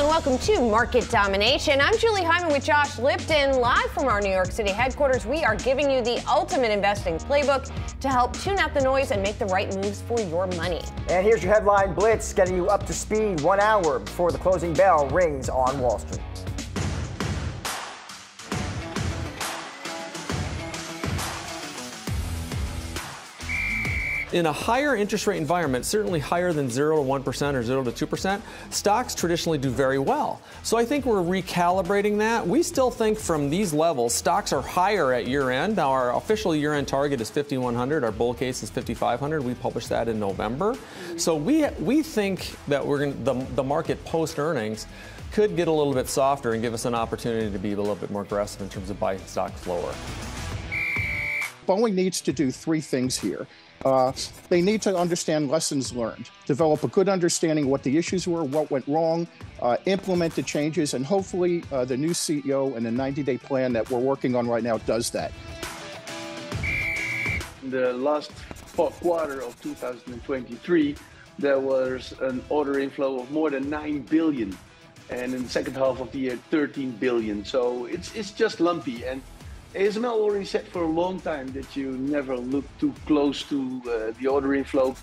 and welcome to Market Domination. I'm Julie Hyman with Josh Lipton, live from our New York City headquarters. We are giving you the ultimate investing playbook to help tune out the noise and make the right moves for your money. And here's your headline blitz, getting you up to speed one hour before the closing bell rings on Wall Street. In a higher interest rate environment, certainly higher than 0 to 1% or 0 to 2%, stocks traditionally do very well. So I think we're recalibrating that. We still think from these levels, stocks are higher at year end. Now, our official year end target is 5,100. Our bull case is 5,500. We published that in November. So we, we think that we're going the, the market post earnings could get a little bit softer and give us an opportunity to be a little bit more aggressive in terms of buying stocks lower. Boeing needs to do three things here. Uh, they need to understand lessons learned, develop a good understanding what the issues were, what went wrong, uh, implement the changes, and hopefully uh, the new CEO and the 90 day plan that we're working on right now does that. The last quarter of 2023, there was an order inflow of more than 9 billion. And in the second half of the year, 13 billion. So it's, it's just lumpy. And ASML already said for a long time that you never look too close to uh, the order inflow.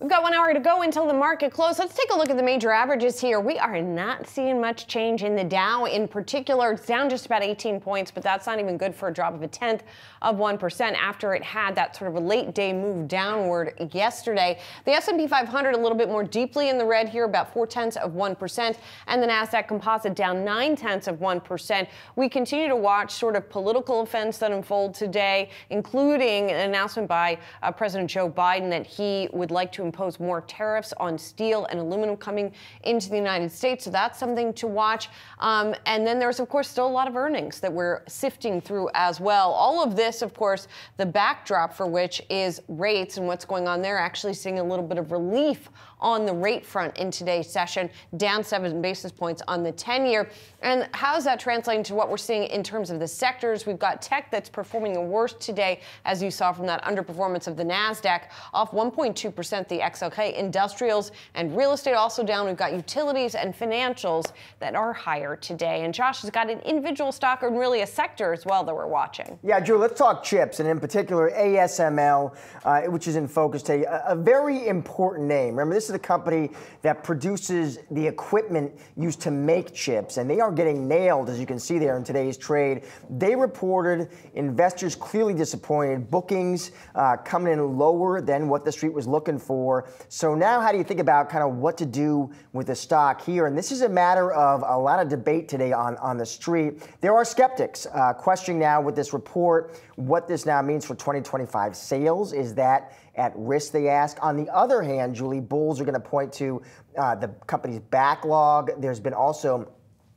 We've got one hour to go until the market close. Let's take a look at the major averages here. We are not seeing much change in the Dow in particular. It's down just about 18 points, but that's not even good for a drop of a tenth of 1% after it had that sort of a late day move downward yesterday. The S&P 500 a little bit more deeply in the red here, about 4 tenths of 1%, and the NASDAQ composite down 9 tenths of 1%. We continue to watch sort of political events that unfold today, including an announcement by uh, President Joe Biden that he would like to impose more tariffs on steel and aluminum coming into the United States. So that's something to watch. Um, and then there's, of course, still a lot of earnings that we're sifting through as well. All of this, of course, the backdrop for which is rates and what's going on there, actually seeing a little bit of relief on the rate front in today's session, down seven basis points on the 10 year. And how is that translating to what we're seeing in terms of the sectors? We've got tech that's performing the worst today, as you saw from that underperformance of the NASDAQ, off 1.2%, the XLK. Industrials and real estate also down. We've got utilities and financials that are higher today. And Josh has got an individual stock and really a sector as well that we're watching. Yeah, Drew, let's talk chips, and in particular ASML, uh, which is in focus today. A, a very important name. Remember, this is a company that produces the equipment used to make chips, and they are getting nailed, as you can see there in today's trade. They reported investors clearly disappointed, bookings uh, coming in lower than what the street was looking for. So now, how do you think about kind of what to do with the stock here? And this is a matter of a lot of debate today on, on the street. There are skeptics uh, questioning now with this report what this now means for 2025 sales. Is that at risk, they ask. On the other hand, Julie, bulls are going to point to uh, the company's backlog. There's been also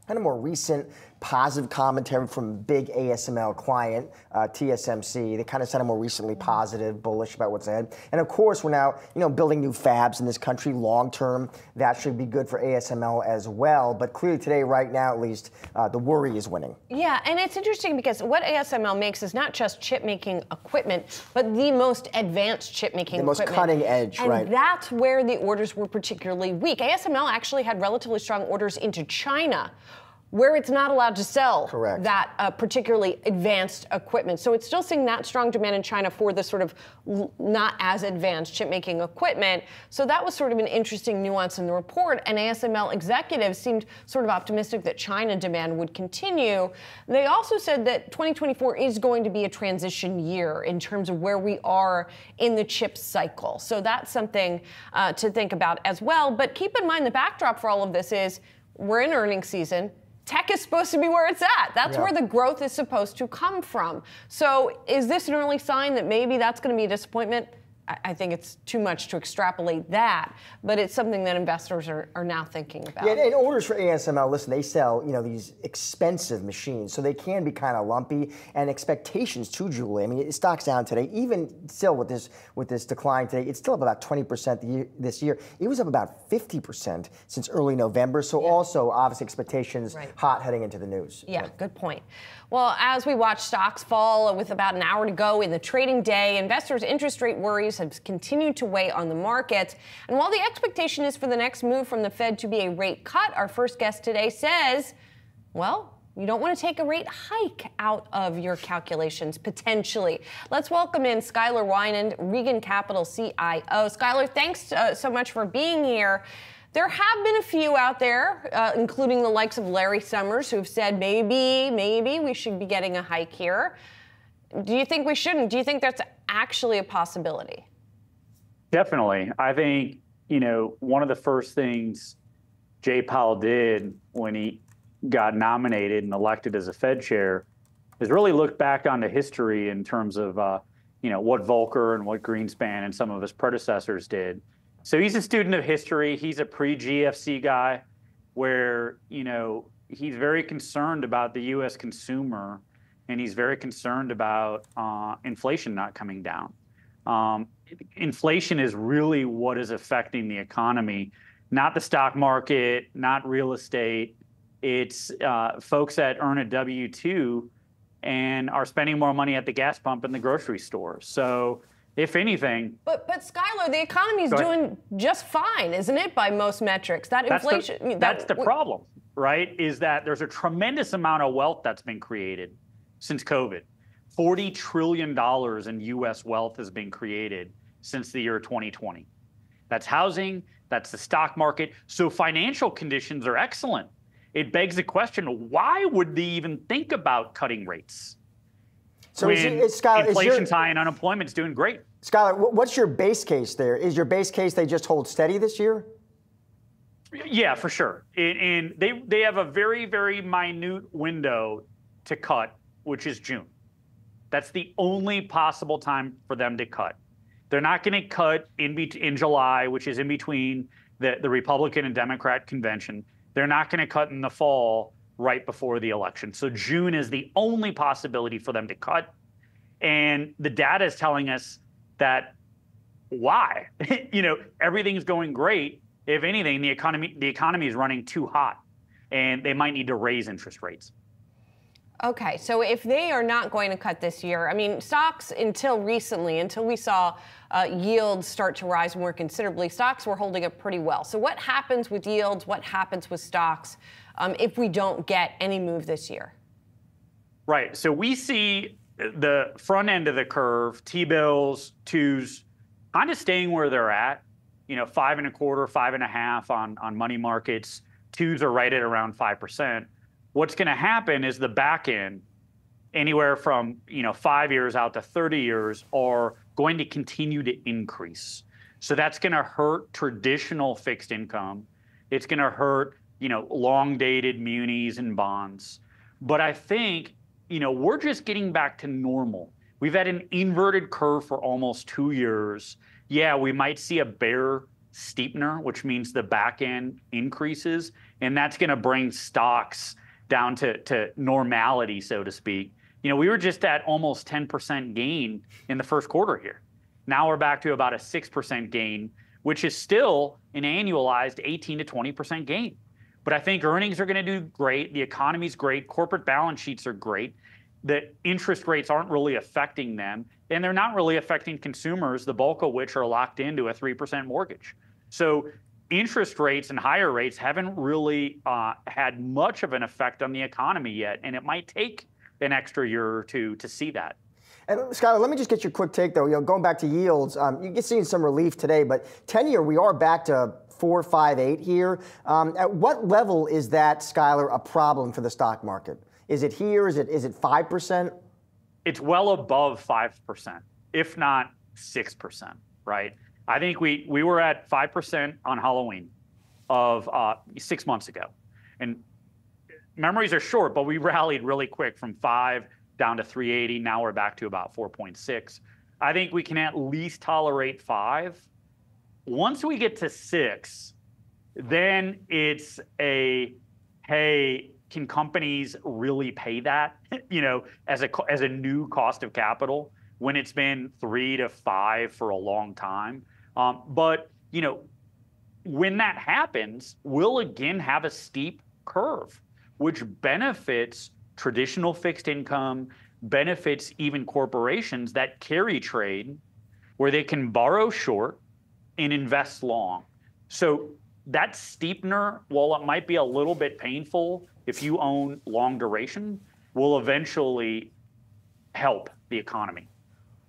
kind of more recent positive commentary from big ASML client, uh, TSMC. They kind of sounded more recently positive, bullish about what's ahead. And of course, we're now, you know, building new fabs in this country long term. That should be good for ASML as well. But clearly today, right now at least, uh, the worry is winning. Yeah, and it's interesting because what ASML makes is not just chip making equipment, but the most advanced chip making the most cutting edge, and right? That's where the orders were particularly weak. ASML actually had relatively strong orders into China where it's not allowed to sell Correct. that uh, particularly advanced equipment. So it's still seeing that strong demand in China for the sort of not as advanced chip making equipment. So that was sort of an interesting nuance in the report. And ASML executives seemed sort of optimistic that China demand would continue. They also said that 2024 is going to be a transition year in terms of where we are in the chip cycle. So that's something uh, to think about as well. But keep in mind the backdrop for all of this is we're in earnings season tech is supposed to be where it's at. That's yeah. where the growth is supposed to come from. So, is this an early sign that maybe that's going to be a disappointment? I think it's too much to extrapolate that, but it's something that investors are, are now thinking about. Yeah, and orders for ASML, listen, they sell, you know, these expensive machines, so they can be kind of lumpy. And expectations too, Julie. I mean, it stock's down today. Even still with this with this decline today, it's still up about 20% this year. It was up about 50% since early November. So yeah. also, obviously, expectations right. hot heading into the news. Yeah, good point. Well, as we watch stocks fall with about an hour to go in the trading day, investors' interest rate worries have continued to weigh on the market. And while the expectation is for the next move from the Fed to be a rate cut, our first guest today says, well, you don't want to take a rate hike out of your calculations potentially. Let's welcome in Skylar Weinand, Regan Capital CIO. Skylar, thanks uh, so much for being here. There have been a few out there, uh, including the likes of Larry Summers, who've said maybe, maybe we should be getting a hike here. Do you think we shouldn't? Do you think that's actually a possibility? Definitely. I think, you know, one of the first things Jay Powell did when he got nominated and elected as a Fed chair is really look back on the history in terms of, uh, you know, what Volcker and what Greenspan and some of his predecessors did so he's a student of history. He's a pre-GFC guy, where you know he's very concerned about the U.S. consumer, and he's very concerned about uh, inflation not coming down. Um, inflation is really what is affecting the economy, not the stock market, not real estate. It's uh, folks that earn a W two and are spending more money at the gas pump and the grocery store. So if anything. But but Skylar, the economy is doing just fine, isn't it, by most metrics? That that's inflation. The, that's the problem, right? Is that there's a tremendous amount of wealth that's been created since COVID. $40 trillion in US wealth has been created since the year 2020. That's housing, that's the stock market. So financial conditions are excellent. It begs the question why would they even think about cutting rates? So when is, is inflation's your, high and unemployment's doing great. Skylar, what's your base case there? Is your base case they just hold steady this year? Yeah, for sure. And, and they they have a very very minute window to cut, which is June. That's the only possible time for them to cut. They're not going to cut in be- in July, which is in between the, the Republican and Democrat convention. They're not going to cut in the fall right before the election. So June is the only possibility for them to cut. And the data is telling us that why? you know, everything's going great. If anything, the economy the economy is running too hot and they might need to raise interest rates. Okay, so if they are not going to cut this year, I mean, stocks until recently, until we saw uh, yields start to rise more considerably, stocks were holding up pretty well. So, what happens with yields? What happens with stocks um, if we don't get any move this year? Right. So, we see the front end of the curve, T bills, twos, kind of staying where they're at. You know, five and a quarter, five and a half on, on money markets. Twos are right at around 5% what's going to happen is the back end anywhere from you know five years out to 30 years are going to continue to increase so that's going to hurt traditional fixed income it's going to hurt you know long dated munis and bonds but i think you know we're just getting back to normal we've had an inverted curve for almost two years yeah we might see a bear steepener which means the back end increases and that's going to bring stocks down to, to normality, so to speak. You know, we were just at almost 10% gain in the first quarter here. Now we're back to about a 6% gain, which is still an annualized 18 to 20% gain. But I think earnings are going to do great. The economy's great. Corporate balance sheets are great. The interest rates aren't really affecting them. And they're not really affecting consumers, the bulk of which are locked into a 3% mortgage. So interest rates and higher rates haven't really uh, had much of an effect on the economy yet, and it might take an extra year or two to see that. And Skylar, let me just get your quick take though. You know, going back to yields, um, you get seeing some relief today, but 10 year we are back to four, five, eight here. Um, at what level is that, Skylar, a problem for the stock market? Is it here? Is it is it five percent? It's well above five percent, if not six percent, right? I think we we were at five percent on Halloween of uh, six months ago, and memories are short, but we rallied really quick from five down to 380. Now we're back to about 4.6. I think we can at least tolerate five. Once we get to six, then it's a hey, can companies really pay that? you know, as a as a new cost of capital when it's been three to five for a long time. Um, but you know, when that happens, we'll again have a steep curve, which benefits traditional fixed income, benefits even corporations that carry trade, where they can borrow short and invest long. So that steepener, while it might be a little bit painful if you own long duration, will eventually help the economy.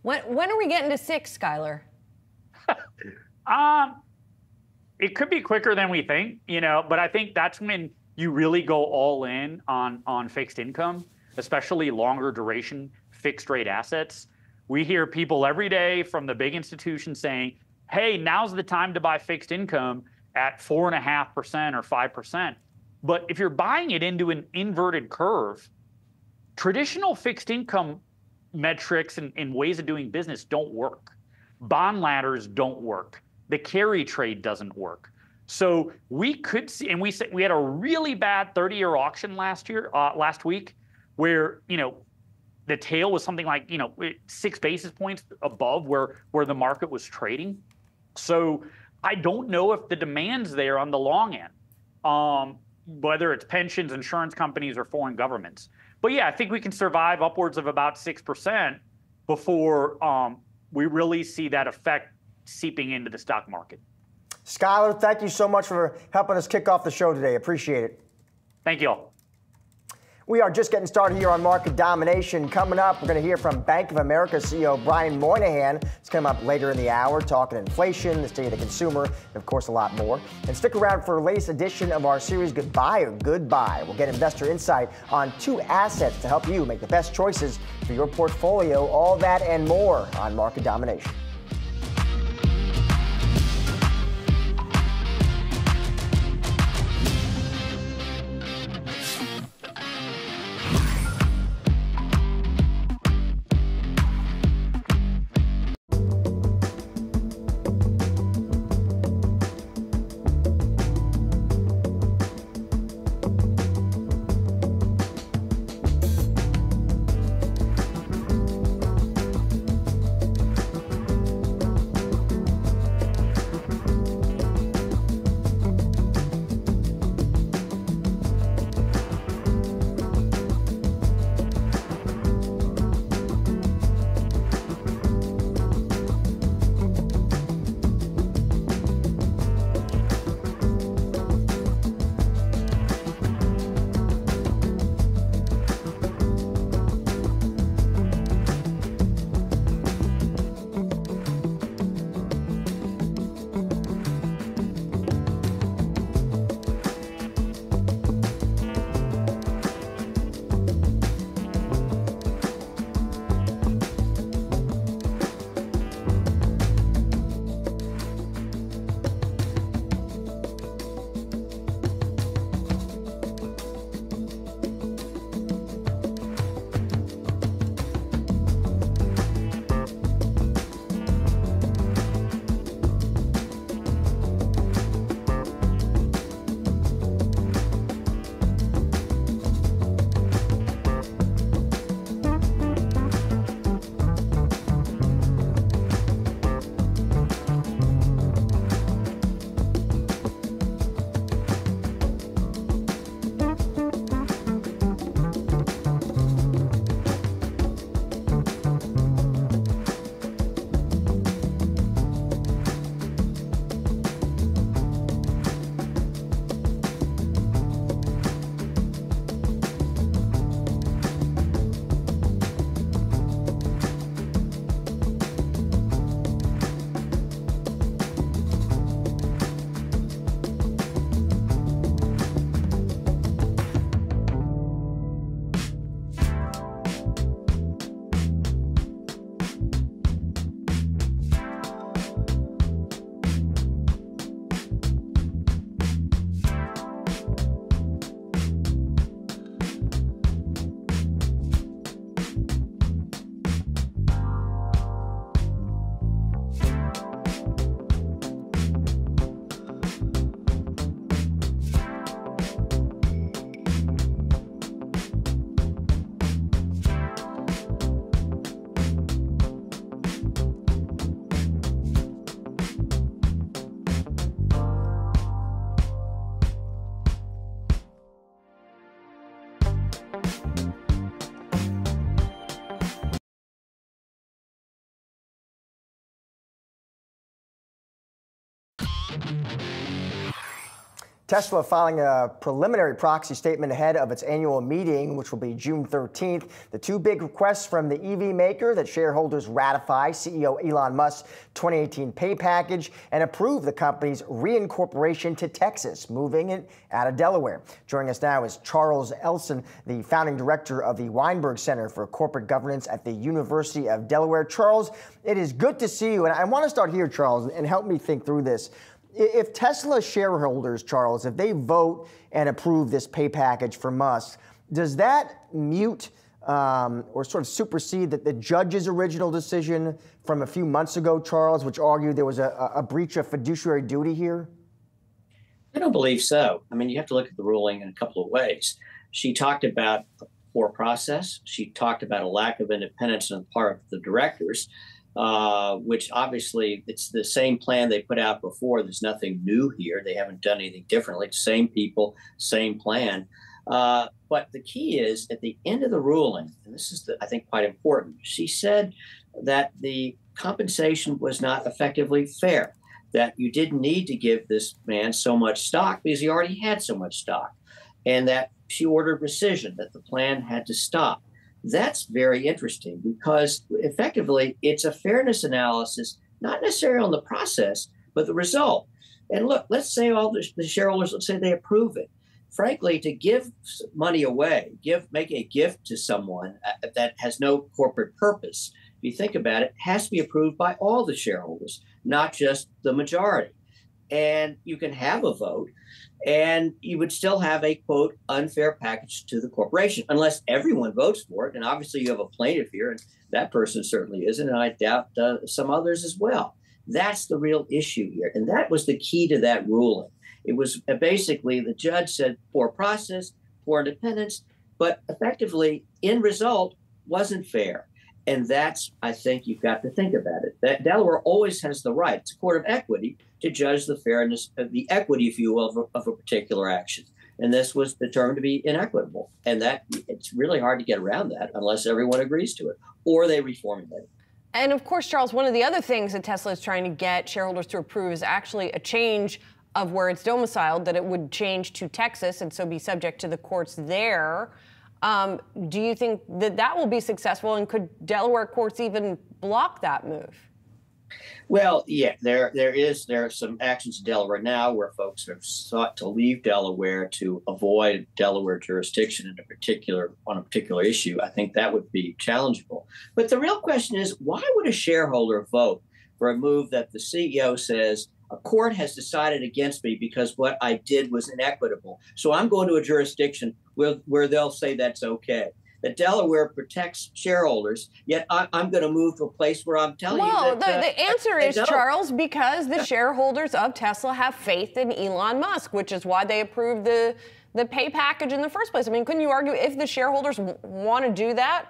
When, when are we getting to six, Skylar? um, it could be quicker than we think, you know, but I think that's when you really go all in on, on fixed income, especially longer duration fixed rate assets. We hear people every day from the big institutions saying, hey, now's the time to buy fixed income at 4.5% or 5%. But if you're buying it into an inverted curve, traditional fixed income metrics and, and ways of doing business don't work. Bond ladders don't work. The carry trade doesn't work. So we could see, and we said we had a really bad 30-year auction last year, uh, last week, where you know the tail was something like you know six basis points above where where the market was trading. So I don't know if the demand's there on the long end, um, whether it's pensions, insurance companies, or foreign governments. But yeah, I think we can survive upwards of about six percent before um, we really see that effect seeping into the stock market. Skylar, thank you so much for helping us kick off the show today. Appreciate it. Thank you all. We are just getting started here on market domination. Coming up, we're going to hear from Bank of America CEO Brian Moynihan. It's coming up later in the hour, talking inflation, the state of the consumer, and of course, a lot more. And stick around for the latest edition of our series, Good Buy or Goodbye. We'll get investor insight on two assets to help you make the best choices for your portfolio. All that and more on market domination. Tesla filing a preliminary proxy statement ahead of its annual meeting, which will be June 13th. The two big requests from the EV maker that shareholders ratify CEO Elon Musk's 2018 pay package and approve the company's reincorporation to Texas, moving it out of Delaware. Joining us now is Charles Elson, the founding director of the Weinberg Center for Corporate Governance at the University of Delaware. Charles, it is good to see you. And I want to start here, Charles, and help me think through this if Tesla shareholders, Charles, if they vote and approve this pay package for Musk, does that mute um, or sort of supersede the, the, judge's original decision from a few months ago, Charles, which argued there was a, a breach of fiduciary duty here? I don't believe so. I mean, you have to look at the ruling in a couple of ways. She talked about a poor process. She talked about a lack of independence on the part of the directors uh, which obviously it's the same plan they put out before. There's nothing new here. They haven't done anything differently. Same people, same plan. Uh, but the key is at the end of the ruling, and this is, the, I think, quite important. She said that the compensation was not effectively fair. That you didn't need to give this man so much stock because he already had so much stock, and that she ordered rescission. That the plan had to stop. That's very interesting because effectively it's a fairness analysis, not necessarily on the process, but the result. And look, let's say all the, the shareholders, let's say they approve it. Frankly, to give money away, give make a gift to someone uh, that has no corporate purpose, if you think about it, has to be approved by all the shareholders, not just the majority. And you can have a vote, and you would still have a quote unfair package to the corporation unless everyone votes for it and obviously you have a plaintiff here and that person certainly isn't and i doubt uh, some others as well. That's the real issue here and that was the key to that ruling. It was uh, basically the judge said poor process poor independence but effectively in result wasn't fair. And that's, I think, you've got to think about it. That Delaware always has the right, it's a court of equity, to judge the fairness of the equity, if you will, of a, of a particular action. And this was determined to be inequitable. And that it's really hard to get around that unless everyone agrees to it or they reformulate it. And of course, Charles, one of the other things that Tesla is trying to get shareholders to approve is actually a change of where it's domiciled, that it would change to Texas and so be subject to the courts there. Um, do you think that that will be successful, and could Delaware courts even block that move? Well, yeah, there there is there are some actions in Delaware now where folks have sought to leave Delaware to avoid Delaware jurisdiction in a particular on a particular issue. I think that would be challengeable. But the real question is, why would a shareholder vote for a move that the CEO says a court has decided against me because what I did was inequitable. So I'm going to a jurisdiction where, where they'll say that's okay. That Delaware protects shareholders, yet I, am going to move to a place where I'm telling well, you that. Well, the, uh, the answer is, don't. Charles, because the shareholders of Tesla have faith in Elon Musk, which is why they approved the, the pay package in the first place. I mean, couldn't you argue if the shareholders w- want to do that,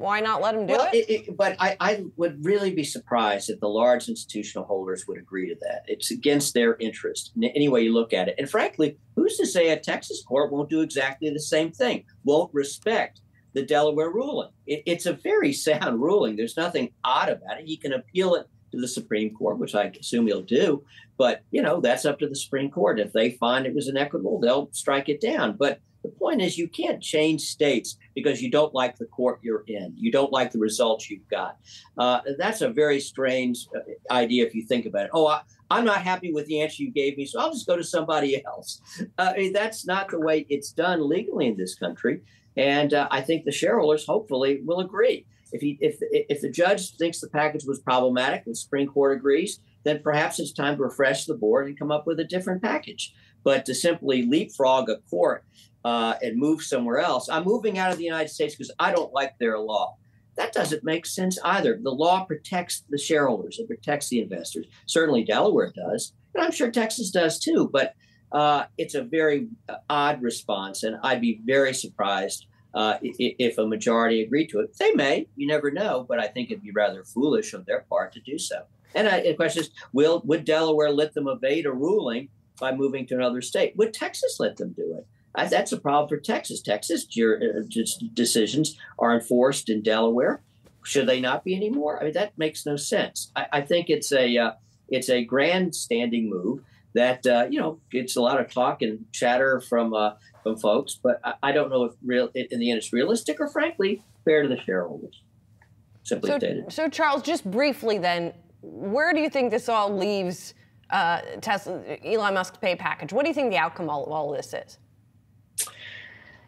why not let them do well, it? it, it but I, I, would really be surprised if the large institutional holders would agree to that. It's against their interest, any way you look at it. And frankly, who's to say a Texas court won't do exactly the same thing, won't respect the Delaware ruling? It, it's a very sound ruling. There's nothing odd about it. He can appeal it to the Supreme Court, which I assume he'll do. But, you know, that's up to the Supreme Court. If they find it was inequitable, they'll strike it down. But the point is, you can't change states because you don't like the court you're in. You don't like the results you've got. Uh, that's a very strange uh, idea if you think about it. Oh, I, am not happy with the answer you gave me, so I'll just go to somebody else. Uh, that's not the way it's done legally in this country. And uh, I think the shareholders hopefully will agree. If, he, if, if the judge thinks the package was problematic and the Supreme Court agrees, then perhaps it's time to refresh the board and come up with a different package. But to simply leapfrog a court uh, and move somewhere else. I'm moving out of the United States because I don't like their law. That doesn't make sense either. The law protects the shareholders, it protects the investors. Certainly Delaware does, and I'm sure Texas does too. But uh, it's a very uh, odd response, and I'd be very surprised uh, if a majority agreed to it. They may, you never know, but I think it'd be rather foolish on their part to do so. And I, the question is, will would Delaware let them evade a ruling by moving to another state? Would Texas let them do it? I, that's a problem for Texas. Texas uh, decisions are enforced in Delaware. Should they not be anymore? I mean, that makes no sense. I, I think it's a uh, it's a grandstanding move that uh, you know gets a lot of talk and chatter from uh, from folks, but I, I, don't know if real in the end it's realistic or frankly fair to the shareholders. Simply so, stated. So Charles, just briefly then, where do you think this all leaves uh, Tesla, Elon Musk's pay package? What do you think the outcome of all, all this is?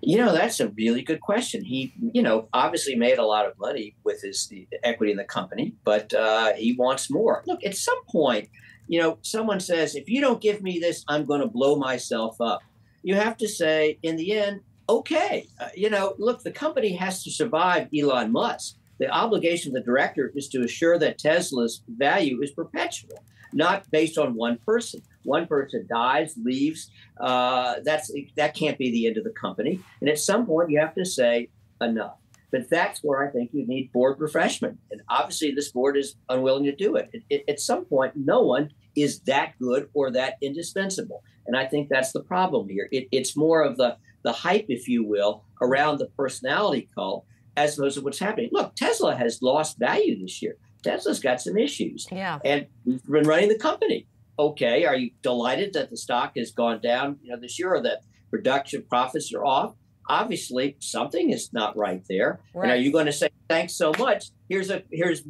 You know, that's a really good question. He, you know, obviously made a lot of money with his equity in the company, but uh, he wants more. Look, at some point, you know, someone says, if you don't give me this, I'm going to blow myself up. You have to say, in the end, okay, uh, you know, look, the company has to survive Elon Musk. The obligation of the director is to assure that Tesla's value is perpetual, not based on one person one person dies, leaves, uh, that's that can't be the end of the company. And at some point, you have to say enough. But that's where I think you need board refreshment. And obviously, this board is unwilling to do it. It, it. At some point, no one is that good or that indispensable. And I think that's the problem here. It, it's more of the, the hype, if you will, around the personality cult as opposed to what's happening. Look, Tesla has lost value this year. Tesla's got some issues. Yeah. And we've been running the company okay. Are you delighted that the stock has gone down, you know, this year, or that production profits are off? Obviously, something is not right there. Right. And are you going to say, "Thanks so much. Here's a here's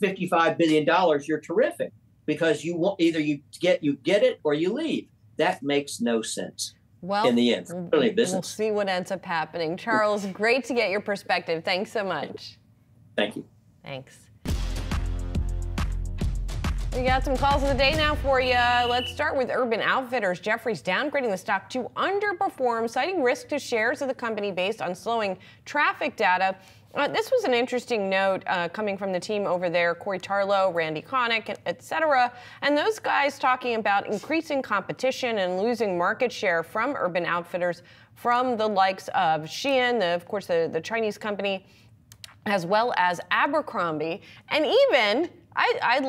fifty-five billion dollars. You're terrific," because you want either you get you get it or you leave. That makes no sense. Well, in the end, really business. We'll see what ends up happening. Charles, great to get your perspective. Thanks so much. Thank you. Thanks. We got some calls of the day now for you. Let's start with Urban Outfitters. Jefferies downgrading the stock to underperform, citing risk to shares of the company based on slowing traffic data. Uh, this was an interesting note uh, coming from the team over there, Corey Tarlow, Randy Konik, et cetera. And those guys talking about increasing competition and losing market share from Urban Outfitters from the likes of Shein, the, of course, the, the Chinese company, as well as Abercrombie, and even I, I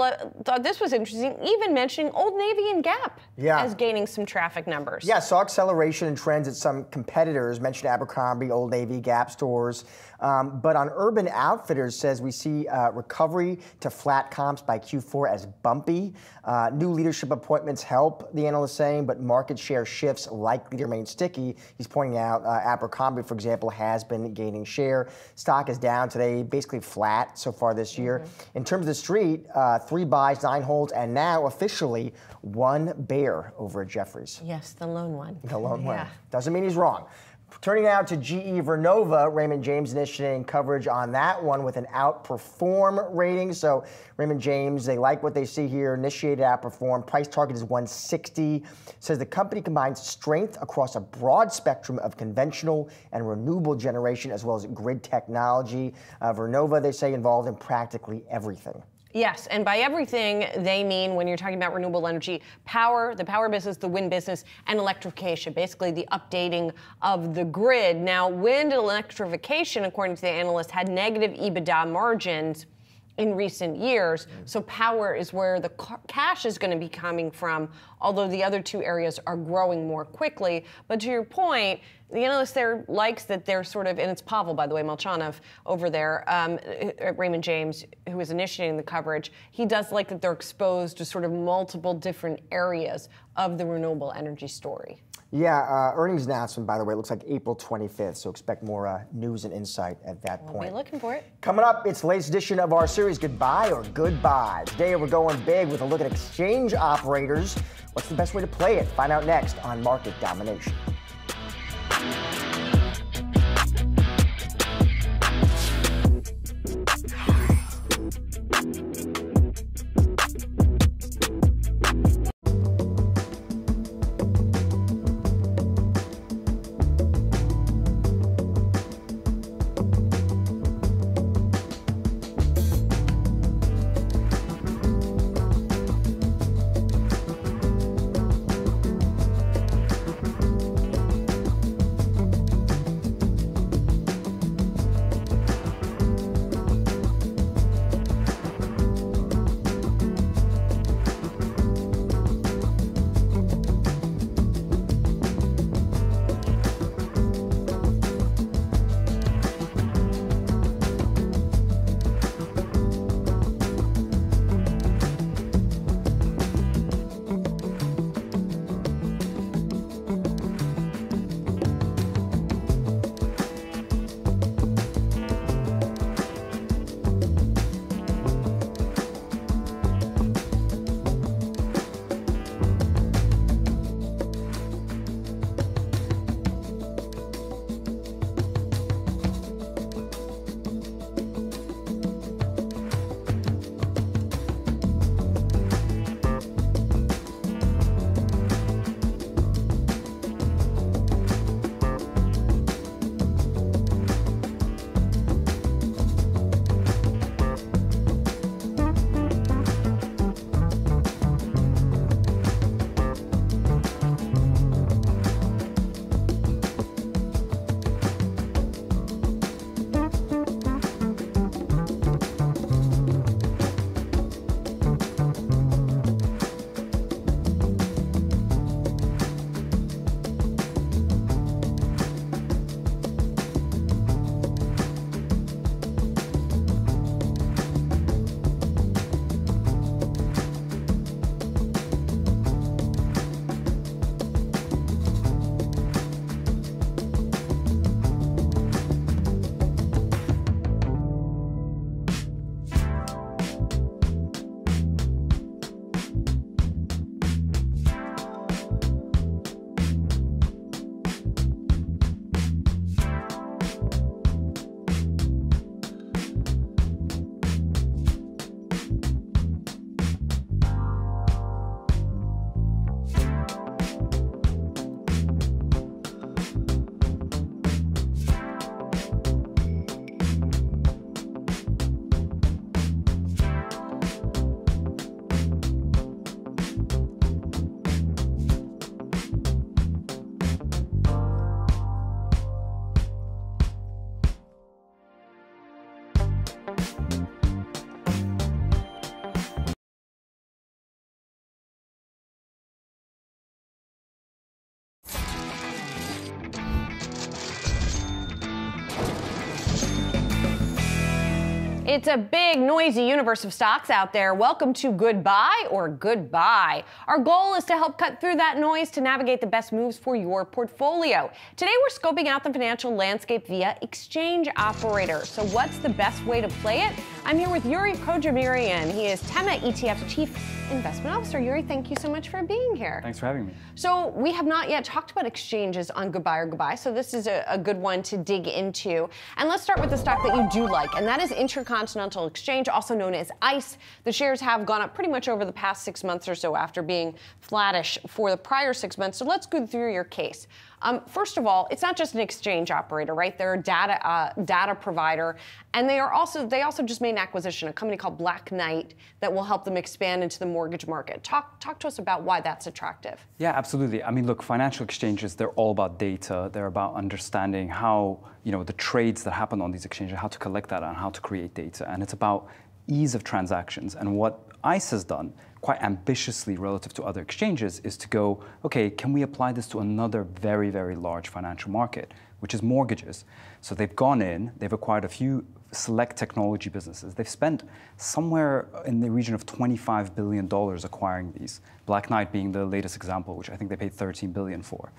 thought this was interesting, even mentioning Old Navy and Gap yeah. as gaining some traffic numbers. Yeah, saw acceleration in trends at some competitors, mentioned Abercrombie, Old Navy, Gap stores. Um, but on Urban Outfitters says we see uh, recovery to flat comps by Q4 as bumpy. Uh, new leadership appointments help, the analyst saying, but market share shifts likely to remain sticky. He's pointing out uh, Abercrombie, for example, has been gaining share. Stock is down today, basically flat so far this year. Mm-hmm. In terms of the street, uh, three buys, nine holds, and now officially one bear over at Jefferies. Yes, the lone one. The lone yeah. one. Doesn't mean he's wrong. Turning now to GE Vernova, Raymond James initiating coverage on that one with an outperform rating. So Raymond James, they like what they see here, initiated outperform. Price target is 160. Says the company combines strength across a broad spectrum of conventional and renewable generation as well as grid technology. Uh, Vernova, they say, involved in practically everything. Yes, and by everything, they mean when you're talking about renewable energy, power, the power business, the wind business, and electrification, basically the updating of the grid. Now, wind electrification, according to the analyst, had negative EBITDA margins in recent years. So power is where the cash is going to be coming from, although the other two areas are growing more quickly. But to your point, the analyst there likes that they're sort of, and it's Pavel, by the way, Molchanov over there um, at Raymond James, who is initiating the coverage. He does like that they're exposed to sort of multiple different areas of the renewable energy story. Yeah, uh, earnings announcement, by the way, looks like April 25th, so expect more uh, news and insight at that we'll point. Be looking for it. Coming up, it's the latest edition of our series, Good Buy or Goodbye. Today we're going big with a look at exchange operators. What's the best way to play it? Find out next on Market Domination. It's a big, noisy universe of stocks out there. Welcome to Good Buy or Goodbye. Our goal is to help cut through that noise to navigate the best moves for your portfolio. Today, we're scoping out the financial landscape via exchange operator. So, what's the best way to play it? I'm here with Yuri Khodjamirian. He is Tema ETF's chief investment officer. Yuri, thank you so much for being here. Thanks for having me. So, we have not yet talked about exchanges on Good Buy or Goodbye, so this is a, a good one to dig into. And let's start with the stock that you do like, and that is Intercontinental Exchange, also known as ICE. The shares have gone up pretty much over the past six months or so after being flattish for the prior six months. So, let's go through your case. Um, first of all, it's not just an exchange operator, right? They're a data uh, data provider, and they are also they also just made an acquisition, a company called Black Knight, that will help them expand into the mortgage market. Talk talk to us about why that's attractive. Yeah, absolutely. I mean, look, financial exchanges they're all about data. They're about understanding how you know the trades that happen on these exchanges, how to collect that, and how to create data, and it's about ease of transactions. And what ICE has done quite ambitiously relative to other exchanges is to go, okay, can we apply this to another very, very large financial market, which is mortgages? So they've gone in, they've acquired a few select technology businesses. They've spent somewhere in the region of $25 billion acquiring these, Black Knight being the latest example, which I think they paid 13 billion for.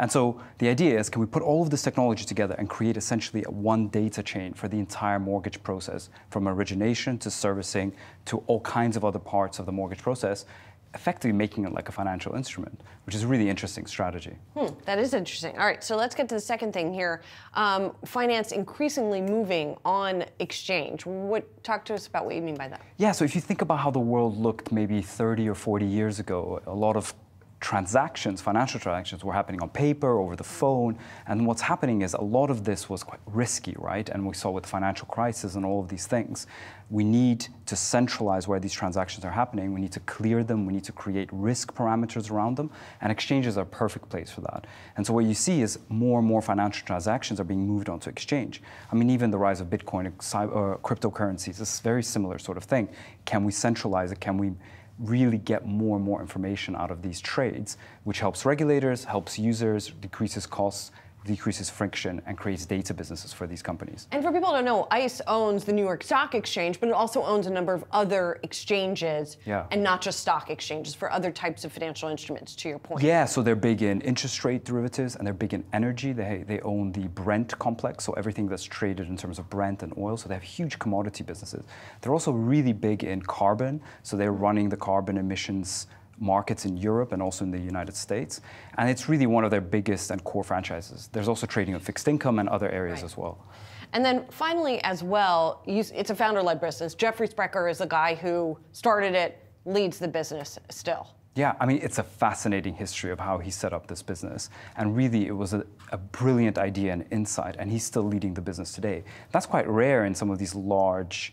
And so the idea is, can we put all of this technology together and create essentially a one data chain for the entire mortgage process, from origination to servicing to all kinds of other parts of the mortgage process, effectively making it like a financial instrument, which is a really interesting strategy. Hmm, that is interesting. All right, so let's get to the second thing here. Um, finance increasingly moving on exchange. What talk to us about what you mean by that? Yeah, so if you think about how the world looked maybe 30 or 40 years ago, a lot of transactions, financial transactions, were happening on paper, over the phone. And what's happening is a lot of this was quite risky, right? And we saw with the financial crisis and all of these things, we need to centralize where these transactions are happening. We need to clear them. We need to create risk parameters around them. And exchanges are a perfect place for that. And so what you see is more and more financial transactions are being moved onto exchange. I mean, even the rise of Bitcoin, or uh, cryptocurrencies, is a very similar sort of thing. Can we centralize it? Can we really get more and more information out of these trades, which helps regulators, helps users, decreases costs, decreases friction and creates data businesses for these companies. And for people to know, ICE owns the New York Stock Exchange, but it also owns a number of other exchanges yeah. and not just stock exchanges for other types of financial instruments, to your point. Yeah, so they're big in interest rate derivatives and they're big in energy. They, they own the Brent complex, so everything that's traded in terms of Brent and oil. So they have huge commodity businesses. They're also really big in carbon, so they're running the carbon emissions markets in Europe and also in the United States. And it's really one of their biggest and core franchises. There's also trading of fixed income and other areas right. as well. And then finally, as well, you, it's a founder led business. Jeffrey Sprecher is the guy who started it, leads the business still. Yeah, I mean, it's a fascinating history of how he set up this business. And really, it was a, a, brilliant idea and insight, and he's still leading the business today. That's quite rare in some of these large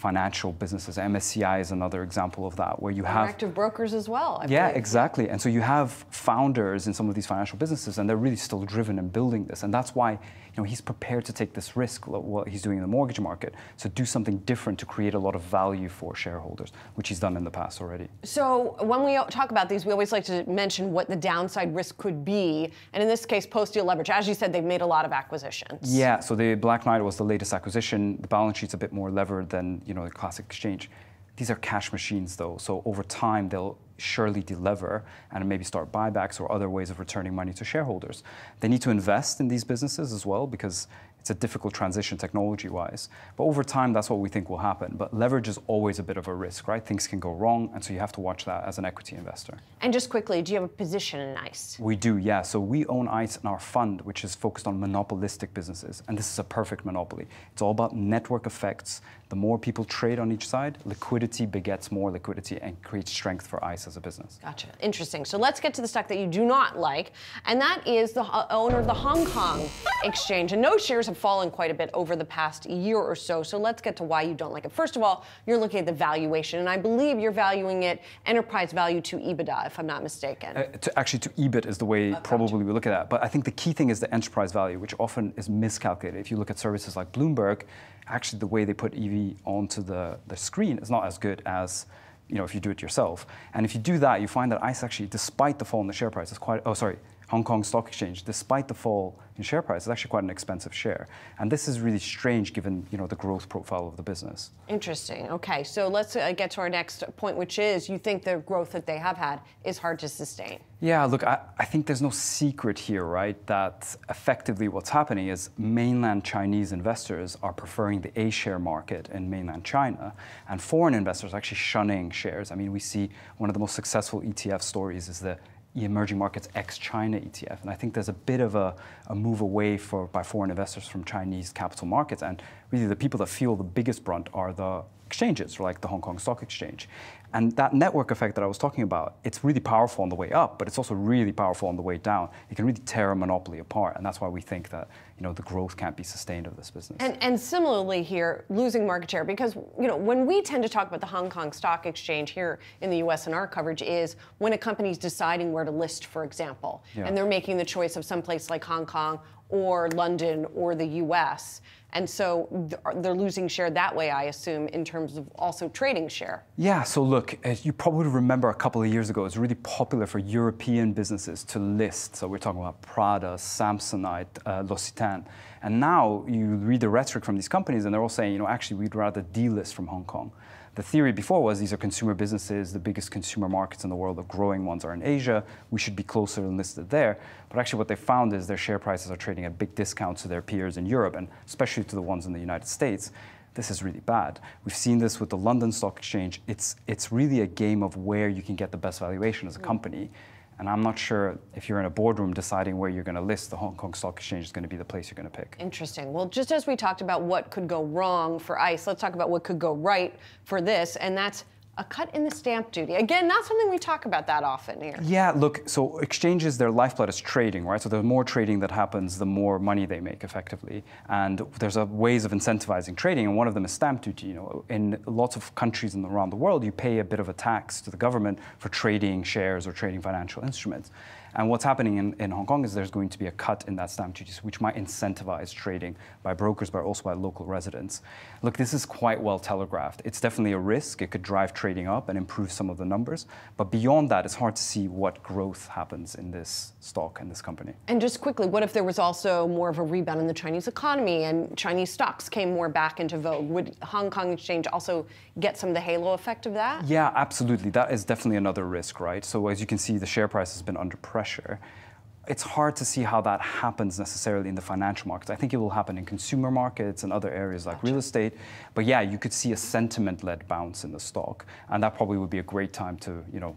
financial businesses. MSCI is another example of that, where you have active brokers as well. I yeah, believe. exactly. And so you have founders in some of these financial businesses, and they're really still driven in building this. And that's why you know he's prepared to take this risk, what he's doing in the mortgage market, so do something different to create a lot of value for shareholders, which he's done in the past already. So when we talk about these, we always like to mention what the downside risk could be, and in this case, post-deal leverage. As you said, they've made a lot of acquisitions. Yeah. So the Black Knight was the latest acquisition. The balance sheet's a bit more levered than you know the classic exchange. These are cash machines, though, so over time they'll surely deliver and maybe start buybacks or other ways of returning money to shareholders. They need to invest in these businesses as well because it's a difficult transition technology wise. But over time, that's what we think will happen. But leverage is always a bit of a risk, right? Things can go wrong. And so you have to watch that as an equity investor. And just quickly, do you have a position in ICE? We do, yeah. So we own ICE in our fund, which is focused on monopolistic businesses. And this is a perfect monopoly. It's all about network effects. The more people trade on each side, liquidity begets more liquidity and creates strength for ICE as a business. Gotcha. Interesting. So let's get to the stock that you do not like, and that is the owner of the Hong Kong exchange. And no shares have fallen quite a bit over the past year or so. So let's get to why you don't like it. First of all, you're looking at the valuation, and I believe you're valuing it enterprise value to EBITDA, if I'm not mistaken. Uh, to, actually, to EBIT is the way oh, probably we look at that. But I think the key thing is the enterprise value, which often is miscalculated. If you look at services like Bloomberg, actually the way they put EV onto the, the screen is not as good as you know, if you do it yourself. And if you do that, you find that ICE actually, despite the fall in the share price, is quite, oh, sorry, Hong Kong Stock Exchange, despite the fall in share price, is actually quite an expensive share. And this is really strange given you know, the growth profile of the business. Interesting. Okay, so let's uh, get to our next point, which is you think the growth that they have had is hard to sustain. Yeah, look, I, I, think there's no secret here, right? That effectively what's happening is mainland Chinese investors are preferring the A share market in mainland China, and foreign investors are actually shunning shares. I mean, we see one of the most successful ETF stories is the emerging markets ex-China ETF. And I think there's a bit of a, a, move away for, by foreign investors from Chinese capital markets. And really the people that feel the biggest brunt are the exchanges, like the Hong Kong Stock Exchange. And that network effect that I was talking about, it's really powerful on the way up, but it's also really powerful on the way down. It can really tear a monopoly apart, and that's why we think that you know the growth can't be sustained of this business. And, and similarly here, losing market share because you know when we tend to talk about the Hong Kong Stock Exchange here in the U.S. and our coverage is when a company's deciding where to list, for example, yeah. and they're making the choice of some place like Hong Kong or London or the U.S. And so they're losing share that way, I assume, in terms of also trading share. Yeah, so look, as you probably remember a couple of years ago, it was really popular for European businesses to list. So we're talking about Prada, Samsonite, uh, L'Occitane. And now you read the rhetoric from these companies, and they're all saying, you know, actually, we'd rather delist from Hong Kong. The theory before was these are consumer businesses, the biggest consumer markets in the world, the growing ones are in Asia, we should be closer and listed there. But actually what they found is their share prices are trading at big discounts to their peers in Europe, and especially to the ones in the United States. This is really bad. We've seen this with the London Stock Exchange. It's, it's really a game of where you can get the best valuation as a mm. company. And I'm not sure if you're in a boardroom deciding where you're going to list, the Hong Kong Stock Exchange is going to be the place you're going to pick. Interesting. Well, just as we talked about what could go wrong for ICE, let's talk about what could go right for this, and that's a cut in the stamp duty. Again, not something we talk about that often here. Yeah, look, so exchanges, their lifeblood is trading, right? So the more trading that happens, the more money they make effectively. And there's a ways of incentivizing trading, and one of them is stamp duty. You know, in lots of countries around the world, you pay a bit of a tax to the government for trading shares or trading financial instruments. And what's happening in, in Hong Kong is there's going to be a cut in that stamp duty, which might incentivize trading by brokers, but also by local residents. Look, this is quite well telegraphed. It's definitely a risk. It could drive trading up and improve some of the numbers. But beyond that, it's hard to see what growth happens in this stock and this company. And just quickly, what if there was also more of a rebound in the Chinese economy and Chinese stocks came more back into vogue? Would Hong Kong Exchange also get some of the halo effect of that? Yeah, absolutely. That is definitely another risk, right? So as you can see, the share price has been under pressure it's hard to see how that happens necessarily in the financial markets. I think it will happen in consumer markets and other areas like real estate. But yeah, you could see a sentiment-led bounce in the stock, and that probably would be a great time to, you know,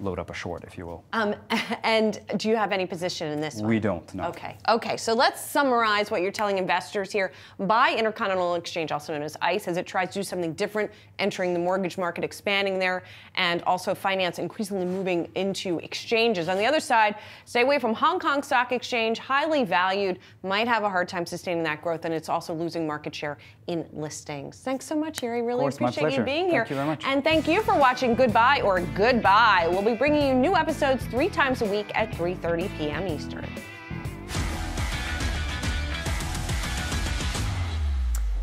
load up a short, if you will. Um, and do you have any position in this one? We don't, no. Okay, okay. So let's summarize what you're telling investors here. Buy Intercontinental Exchange, also known as ICE, as it tries to do something different, entering the mortgage market, expanding there, and also finance increasingly moving into exchanges. On the other side, stay away from Hong Kong Stock Exchange, highly valued, might have a hard time sustaining that growth, and it's also losing market share in listings. Thanks so much, Yuri. Really course, appreciate you being here. Thank you very much. And thank you for watching Good Buy or Goodbye. We'll be bringing you new episodes three times a week at 3.30 p.m. Eastern.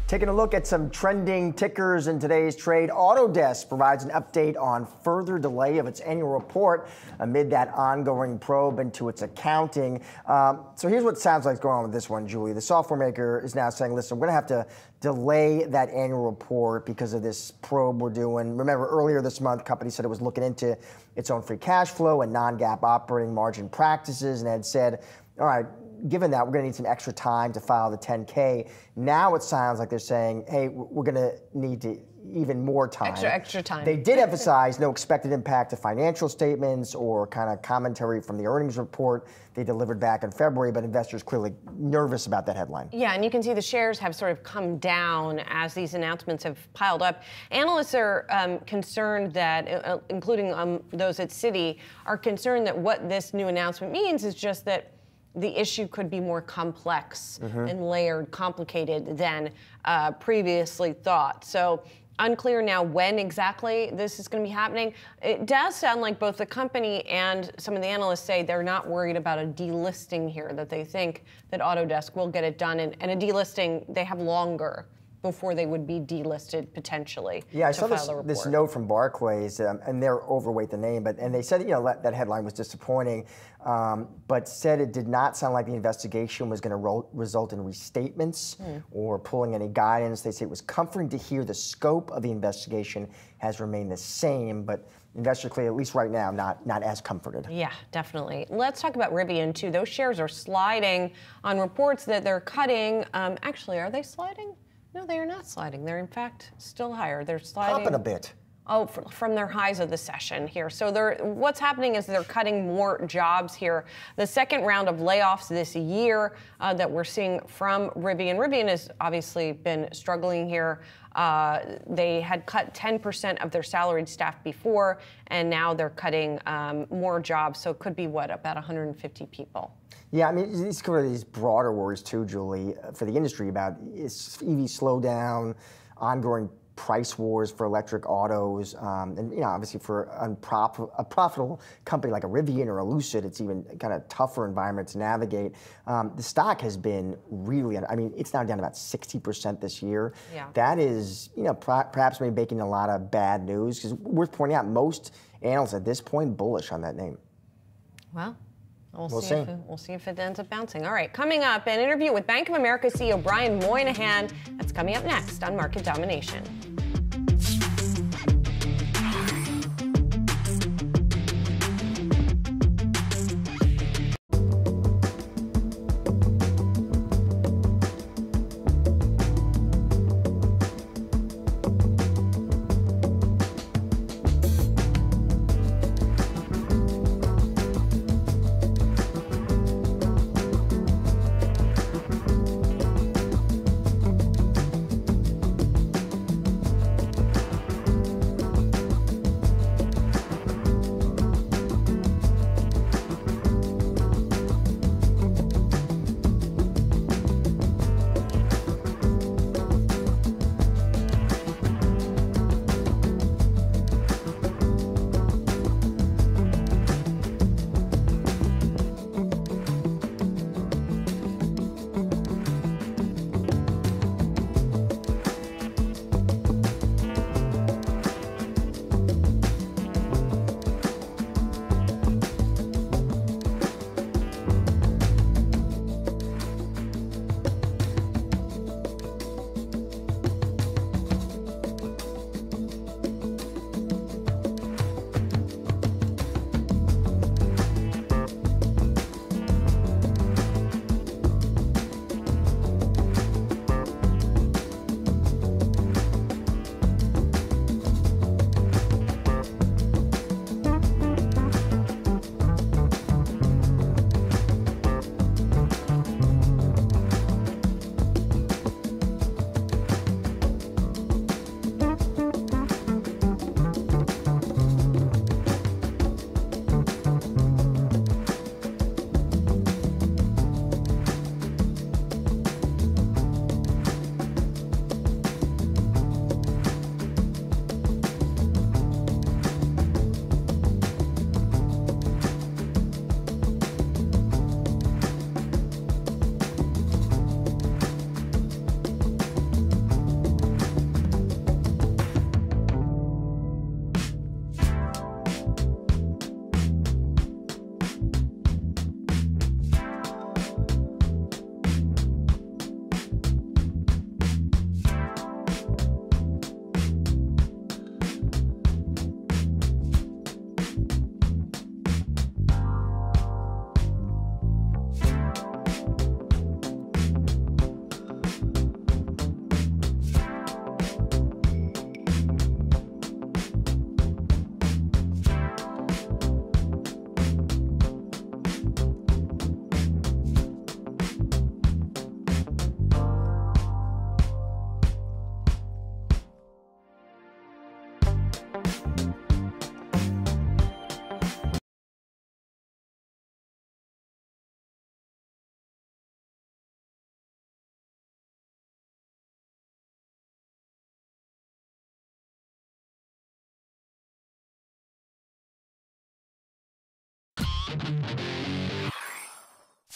Taking a look at some trending tickers in today's trade, Autodesk provides an update on further delay of its annual report amid that ongoing probe into its accounting. Um, so here's what sounds like going on with this one, Julie. The software maker is now saying, listen, we're going to have to delay that annual report because of this probe we're doing. Remember, earlier this month, company said it was looking into its own free cash flow and non-GAAP operating margin practices and had said, all right, given that, we're going to need some extra time to file the 10K. Now it sounds like they're saying, hey, we're going to need to even more time. Extra, extra time. They did emphasize no expected impact to financial statements or kind of commentary from the earnings report they delivered back in February, but investors clearly nervous about that headline. Yeah, and you can see the shares have sort of come down as these announcements have piled up. Analysts are um, concerned that, uh, including um, those at Citi, are concerned that what this new announcement means is just that the issue could be more complex mm-hmm. and layered, complicated than uh, previously thought. So unclear now when exactly this is going to be happening. It does sound like both the company and some of the analysts say they're not worried about a delisting here, that they think that Autodesk will get it done. And, and a delisting, they have longer before they would be delisted potentially. Yeah, I saw this, this note from Barclays, um, and they're overweight the name, but and they said you know that headline was disappointing, um, but said it did not sound like the investigation was going to result in restatements Hmm. or pulling any guidance. They say it was comforting to hear the scope of the investigation has remained the same, but investors clearly, at least right now, not not as comforted. Yeah, definitely. Let's talk about Rivian too. Those shares are sliding on reports that they're cutting. Um, actually, are they sliding? No, they are not sliding. They're in fact still higher. They're sliding Popping a bit. Oh, from their highs of the session here. So what's happening is they're cutting more jobs here. The second round of layoffs this year uh, that we're seeing from Rivian. Rivian has obviously been struggling here. Uh, they had cut 10% of their salaried staff before, and now they're cutting um, more jobs. So it could be what about 150 people. Yeah, I mean, these cover these broader worries too, Julie, uh, for the industry about EV slowdown, ongoing price wars for electric autos, um, and you know, obviously for unprop- a profitable company like a Rivian or a Lucid, it's even kind of tougher environment to navigate. Um, the stock has been really, I mean, it's now down about 60% this year. Yeah. That is, you know, perhaps maybe making a lot of bad news because worth pointing out, most analysts at this point bullish on that name. Well, We'll, We'll see, see. If we'll see if it ends up bouncing. All right, coming up, an interview with Bank of America CEO Brian Moynihan. That's coming up next on Market Domination.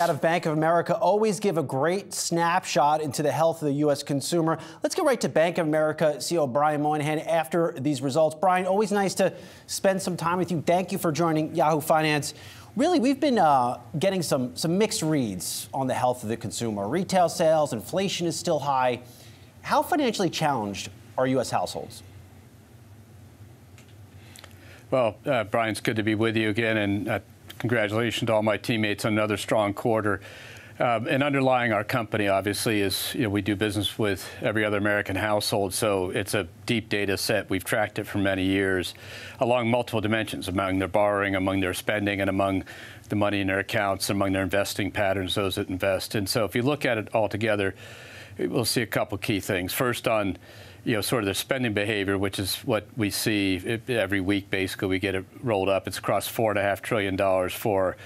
out of Bank of America always give a great snapshot into the health of the U.S. consumer. Let's get right to Bank of America CEO Brian Moynihan after these results. Brian, always nice to spend some time with you. Thank you for joining Yahoo Finance. Really, we've been uh, getting some, some mixed reads on the health of the consumer. Retail sales, inflation is still high. How financially challenged are U.S. households? Well, uh, Brian, it's good to be with you again, and uh, congratulations to all my teammates on another strong quarter. Um, and underlying our company, obviously, is you know, we do business with every other American household, so it's a deep data set. We've tracked it for many years along multiple dimensions among their borrowing, among their spending, and among the money in their accounts, among their investing patterns, those that invest. And so if you look at it all together, we'll see a couple key things. First, on you know, sort of their spending behavior, which is what we see every week. Basically, we get it rolled up. It's across four and a half trillion dollars for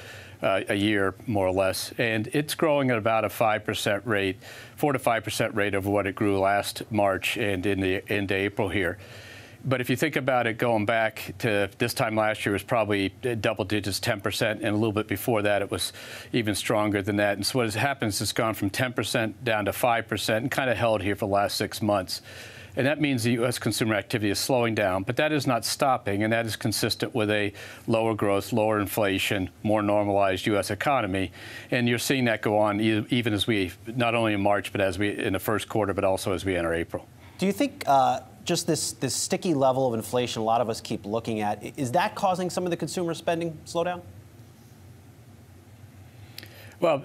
uh, a year, more or less, and it's growing at about a five percent rate, four to five percent rate of what it grew last March and in the into April here. But if you think about it, going back to this time last year was probably double digits, 10%, and a little bit before that it was even stronger than that. And so what has happened is it's gone from 10% down to 5% and kind of held here for the last six months. And that means the U.S. consumer activity is slowing down, but that is not stopping, and that is consistent with a lower growth, lower inflation, more normalized U.S. economy. And you're seeing that go on even as we, not only in March, but as we in the first quarter, but also as we enter April. Do you think uh, just this, this sticky level of inflation a lot of us keep looking at, is that causing some of the consumer spending slowdown? Well,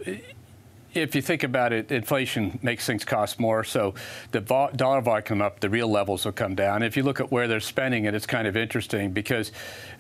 if you think about it, inflation makes things cost more. So the dollar volume come up, the real levels will come down. If you look at where they're spending it, it's kind of interesting because,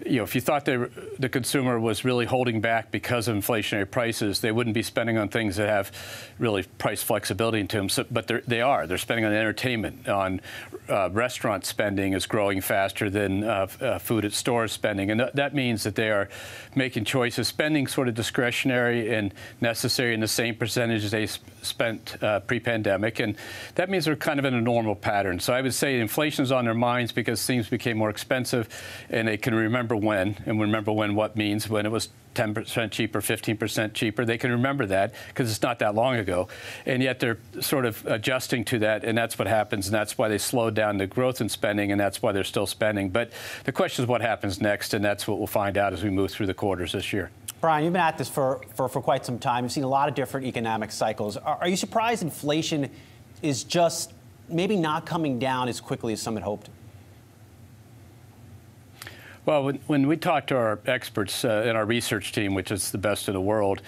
you know, if you thought they, the consumer was really holding back because of inflationary prices, they wouldn't be spending on things that have really price flexibility into them. So, but they are. They're spending on entertainment, on uh, restaurant spending is growing faster than uh, uh, food at stores spending, and th that means that they are making choices, spending sort of discretionary and necessary in the same percentage they spent uh, pre-pandemic, and that means they're kind of in a normal pattern. So I would say inflation is on their minds because things became more expensive, and they can remember when, and remember when what means when it was 10% cheaper, 15% cheaper. They can remember that because it's not that long ago. And yet they're sort of adjusting to that, and that's what happens, and that's why they slowed down the growth in spending, and that's why they're still spending. But the question is what happens next, and that's what we'll find out as we move through the quarters this year. Brian, you've been at this for, for, for quite some time. You've seen a lot of different economic cycles. Are, are you surprised inflation is just maybe not coming down as quickly as some had hoped? Well, when, when, we talk to our experts uh, in our research team, which is the best in the world,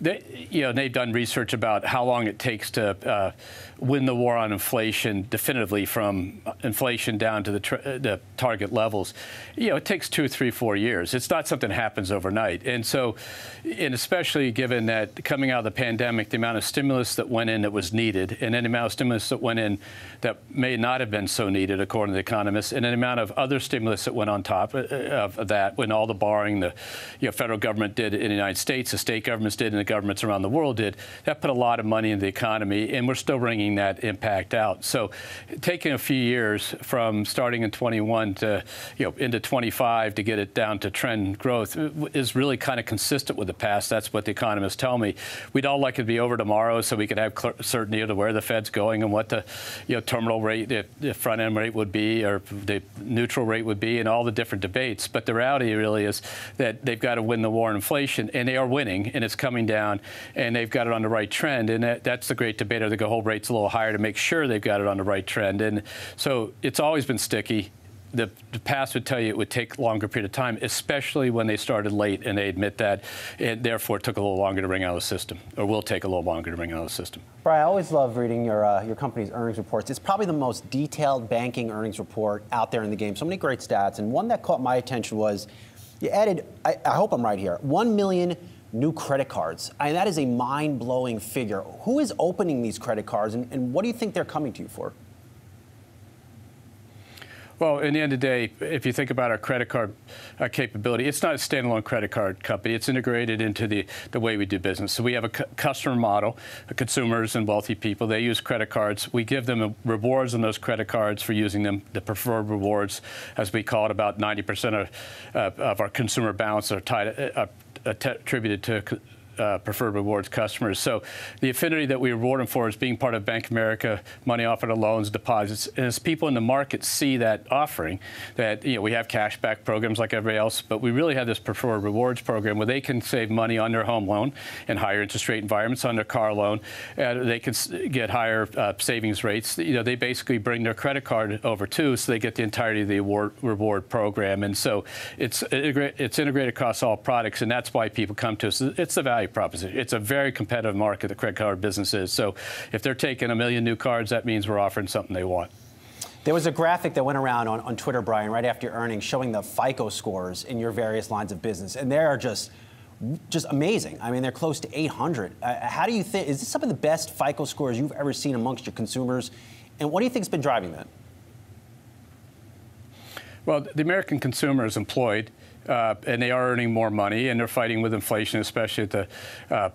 they, you know, they've done research about how long it takes to uh, win the war on inflation definitively from inflation down to the, uh, the, target levels. You know, it takes two, three, four years. It's not something that happens overnight. And so, and especially given that coming out of the pandemic, the amount of stimulus that went in that was needed, and then the amount of stimulus that went in that may not have been so needed, according to the economists, and the amount of other stimulus that went on top uh, of that when all the borrowing the you know, federal government did in the United States, the state governments did, and the governments around the world did, that put a lot of money into the economy, and we're still bringing that impact out. So taking a few years from starting in 21 to you know into 25 to get it down to trend growth uh, is really kind of consistent with the past. That's what the economists tell me. We'd all like it to be over tomorrow so we could have certainty of where the Fed's going and what the you know terminal rate, the, the front end rate would be, or the neutral rate would be, and all the different debates. But the reality really is that they've got to win the war on inflation, and they are winning, and it's coming down, and they've got it on the right trend. And that, that's the great debate. Are they going to hold rates a little higher to make sure they've got it on the right trend? And so it's always been sticky the, the, past would tell you it would take longer period of time, especially when they started late, and they admit that, and therefore it took a little longer to bring out of the system, or will take a little longer to bring out of the system. Brian, I always love reading your uh, your company's earnings reports. It's probably the most detailed banking earnings report out there in the game. So many great stats, and one that caught my attention was you added. I, I hope I'm right here. One million new credit cards. I mean, that is a mind-blowing figure. Who is opening these credit cards, and, and what do you think they're coming to you for? Well, in the end of the day, if you think about our credit card uh, capability, it's not a standalone credit card company. It's integrated into the, the way we do business. So we have a customer model, uh, consumers and wealthy people. They use credit cards. We give them rewards on those credit cards for using them, the preferred rewards, as we call it. About 90% of, uh, of our consumer balance are tied, uh, attributed to uh, Preferred Rewards customers. So the affinity that we reward them for is being part of Bank of America, money offered on loans, deposits. And as people in the market see that offering, that you know we have cashback programs like everybody else, but we really have this Preferred Rewards program where they can save money on their home loan in higher interest rate environments, on their car loan. They can get higher uh, savings rates. You know, they basically bring their credit card over too, so they get the entirety of the award, reward program. And so it's it's integrated across all products, and that's why people come to us. It's the value proposition. It's a very competitive market, the credit card business is. So if they're taking a million new cards, that means we're offering something they want. There was a graphic that went around on, on Twitter, Brian, right after your earnings, showing the FICO scores in your various lines of business, and they are just just amazing. I mean, they're close to 800. Uh, how do you think? Is this some of the best FICO scores you've ever seen amongst your consumers? And what do you think has been driving that? Well, the American consumer is employed, uh, and they are earning more money, and they're fighting with inflation, especially at the uh,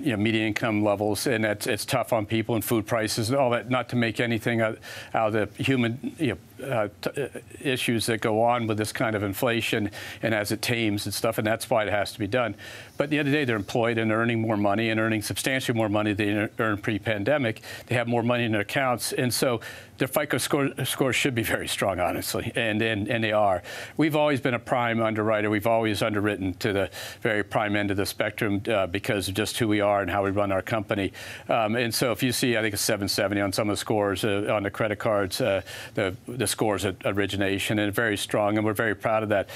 you know, median income levels, and it's, it's tough on people and food prices and all that. Not to make anything out, out of the human you know, uh, uh, issues that go on with this kind of inflation and as it tames and stuff, and that's why it has to be done. But at the end of the day, they're employed and earning more money and earning substantially more money than they earned pre-pandemic. They have more money in their accounts, and so their FICO score, scores should be very strong, honestly, and, and, and they are. We've always been a prime underwriter. We've always underwritten to the very prime end of the spectrum uh, because of just who we are and how we run our company. Um, and so if you see, I think it's 770 on some of the scores uh, on the credit cards, uh, the, the scores at origination, and very strong, and we're very proud of that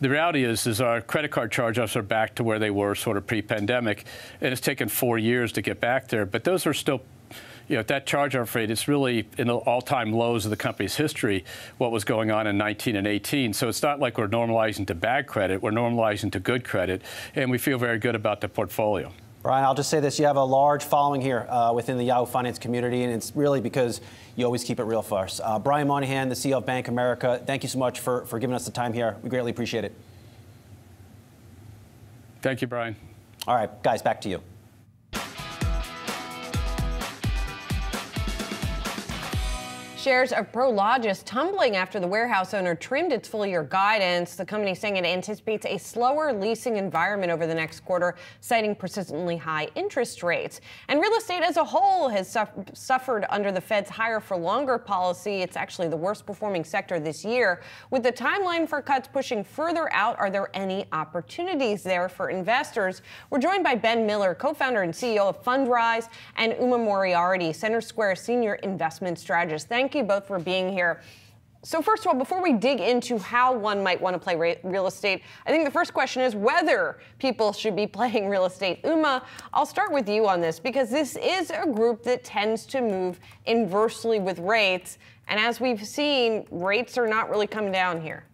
the reality is, is our credit card charge-offs are back to where they were sort of pre-pandemic, and it's taken four years to get back there. But those are still, you know, that charge-off rate is really in the all-time lows of the company's history. What was going on in 19 and 18, so it's not like we're normalizing to bad credit; we're normalizing to good credit, and we feel very good about the portfolio. Brian, I'll just say this. You have a large following here uh, within the Yahoo Finance community, and it's really because you always keep it real for us. Uh, Brian Moynihan, the CEO of Bank America, thank you so much for, for giving us the time here. We greatly appreciate it. Thank you, Brian. All right, guys, back to you. Shares of Prologis tumbling after the warehouse owner trimmed its full year guidance. The company saying it anticipates a slower leasing environment over the next quarter, citing persistently high interest rates. And real estate as a whole has suffered under the Fed's higher for longer policy. It's actually the worst performing sector this year. With the timeline for cuts pushing further out, are there any opportunities there for investors? We're joined by Ben Miller, co founder and CEO of Fundrise, and Uma Moriarty, Center Square Senior Investment Strategist. Thank thank you both for being here. So, first of all, before we dig into how one might want to play real estate, I think the first question is whether people should be playing real estate. Uma, I'll start with you on this because this is a group that tends to move inversely with rates. And as we've seen, rates are not really coming down here.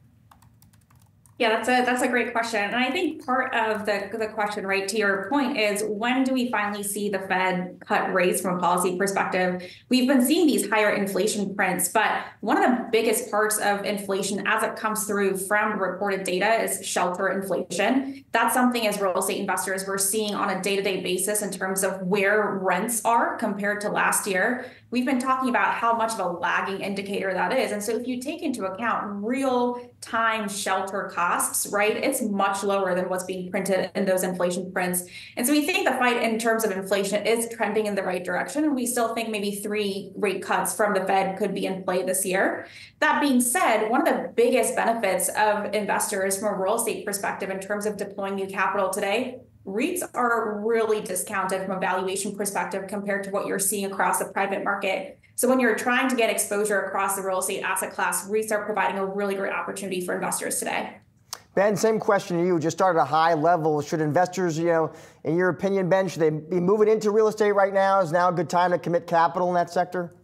Yeah, that's a that's a great question, and I think part of the the question, right, to your point, is when do we finally see the Fed cut rates from a policy perspective? We've been seeing these higher inflation prints, but one of the biggest parts of inflation as it comes through from reported data is shelter inflation. That's something as real estate investors we're seeing on a day to day basis in terms of where rents are compared to last year we've been talking about how much of a lagging indicator that is. And so if you take into account real time shelter costs, right, it's much lower than what's being printed in those inflation prints. And so we think the fight in terms of inflation is trending in the right direction. And we still think maybe three rate cuts from the Fed could be in play this year. That being said, one of the biggest benefits of investors from a real estate perspective in terms of deploying new capital today REITs are really discounted from a valuation perspective compared to what you're seeing across the private market. So when you're trying to get exposure across the real estate asset class, REITs are providing a really great opportunity for investors today. Ben, same question to you. Just start at a high level. Should investors, you know, in your opinion, Ben, should they be moving into real estate right now? Is now a good time to commit capital in that sector?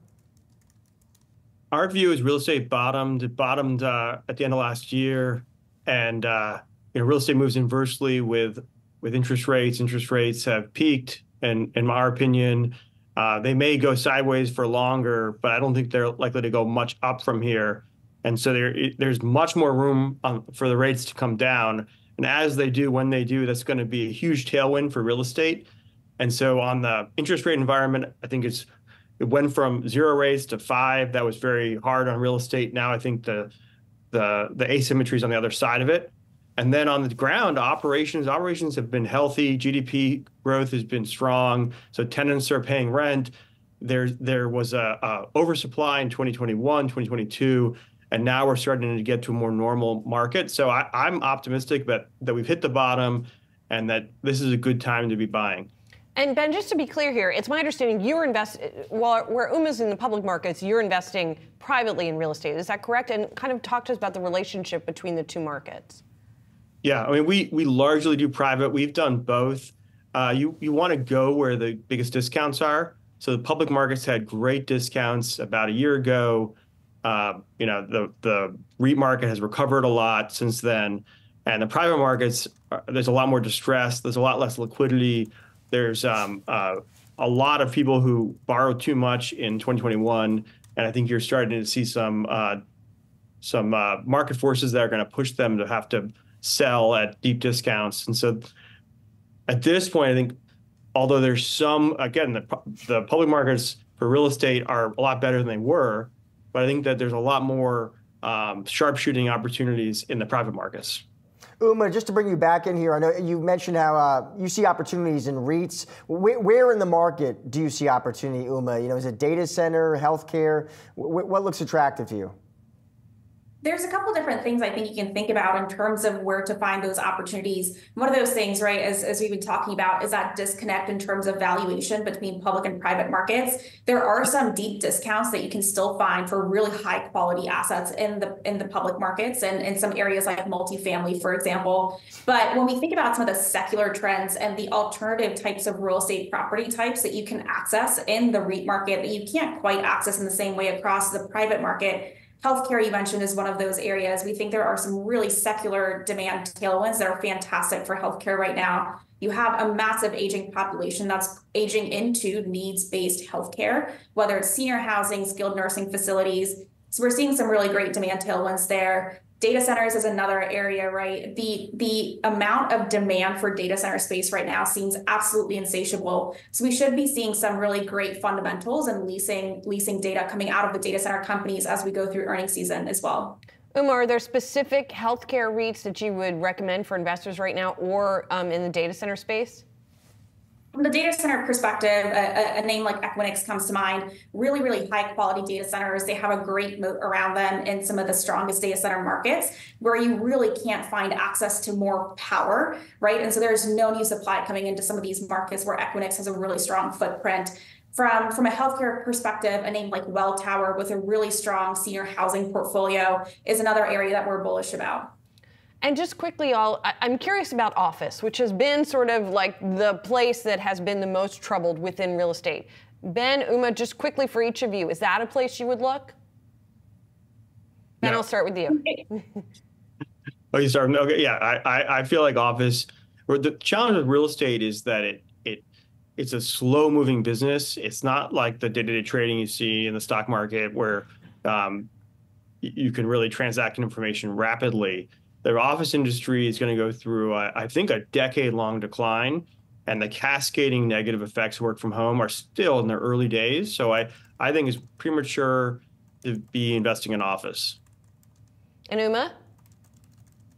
Our view is real estate bottomed. It bottomed uh, at the end of last year, and uh, you know, real estate moves inversely with with interest rates. Interest rates have peaked, and in my opinion, uh, they may go sideways for longer, but I don't think they're likely to go much up from here. And so there, there's much more room um, for the rates to come down. And as they do, when they do, that's going to be a huge tailwind for real estate. And so on the interest rate environment, I think it's it went from zero rates to five. That was very hard on real estate. Now I think the the the asymmetry is on the other side of it. And then on the ground, operations operations have been healthy. GDP growth has been strong, so tenants are paying rent. There there was a, a oversupply in 2021, 2022, and now we're starting to get to a more normal market. So I, I'm optimistic that that we've hit the bottom, and that this is a good time to be buying. And Ben, just to be clear here, it's my understanding you're invest while where Uma's in the public markets, you're investing privately in real estate. Is that correct? And kind of talk to us about the relationship between the two markets. Yeah, I mean, we we largely do private. We've done both. Uh, you you want to go where the biggest discounts are. So the public markets had great discounts about a year ago. Uh, you know, the the REIT market has recovered a lot since then, and the private markets uh, there's a lot more distress. There's a lot less liquidity. There's um, uh, a lot of people who borrowed too much in 2021, and I think you're starting to see some uh, some uh, market forces that are going to push them to have to sell at deep discounts. And so at this point, I think although there's some again the, the public markets for real estate are a lot better than they were, but I think that there's a lot more um, sharpshooting opportunities in the private markets. Uma, just to bring you back in here, I know you mentioned how uh, you see opportunities in REITs. Where, where, in the market do you see opportunity, Uma? You know, is it data center, healthcare? What looks attractive to you? There's a couple different things I think you can think about in terms of where to find those opportunities. One of those things, right, as, as we've been talking about, is that disconnect in terms of valuation between public and private markets. There are some deep discounts that you can still find for really high quality assets in the in the public markets and in some areas like multifamily, for example. But when we think about some of the secular trends and the alternative types of real estate property types that you can access in the REIT market that you can't quite access in the same way across the private market, Healthcare, you mentioned, is one of those areas. We think there are some really secular demand tailwinds that are fantastic for healthcare right now. You have a massive aging population that's aging into needs based healthcare, whether it's senior housing, skilled nursing facilities. So we're seeing some really great demand tailwinds there. Data centers is another area, right? The the amount of demand for data center space right now seems absolutely insatiable. So we should be seeing some really great fundamentals and leasing leasing data coming out of the data center companies as we go through earnings season as well. Uma, are there specific healthcare REITs that you would recommend for investors right now or um, in the data center space? From the data center perspective, a, a, name like Equinix comes to mind. Really, really high quality data centers. They have a great moat around them in some of the strongest data center markets where you really can't find access to more power, right? And so there's no new supply coming into some of these markets where Equinix has a really strong footprint. From, from a healthcare perspective, a name like Welltower with a really strong senior housing portfolio is another area that we're bullish about. And just quickly, I'll, I'm curious about office, which has been sort of like the place that has been the most troubled within real estate. Ben, Uma, just quickly for each of you, is that a place you would look? Ben, I'll start with you. oh, you start? Okay, yeah. I, I, I feel like office. Or the challenge with real estate is that it it it's a slow moving business. It's not like the day to day trading you see in the stock market where um, you can really transact information rapidly the office industry is going to go through, I think, a decade long decline. And the cascading negative effects of work from home are still in their early days. So I, I think it's premature to be investing in office. And Uma?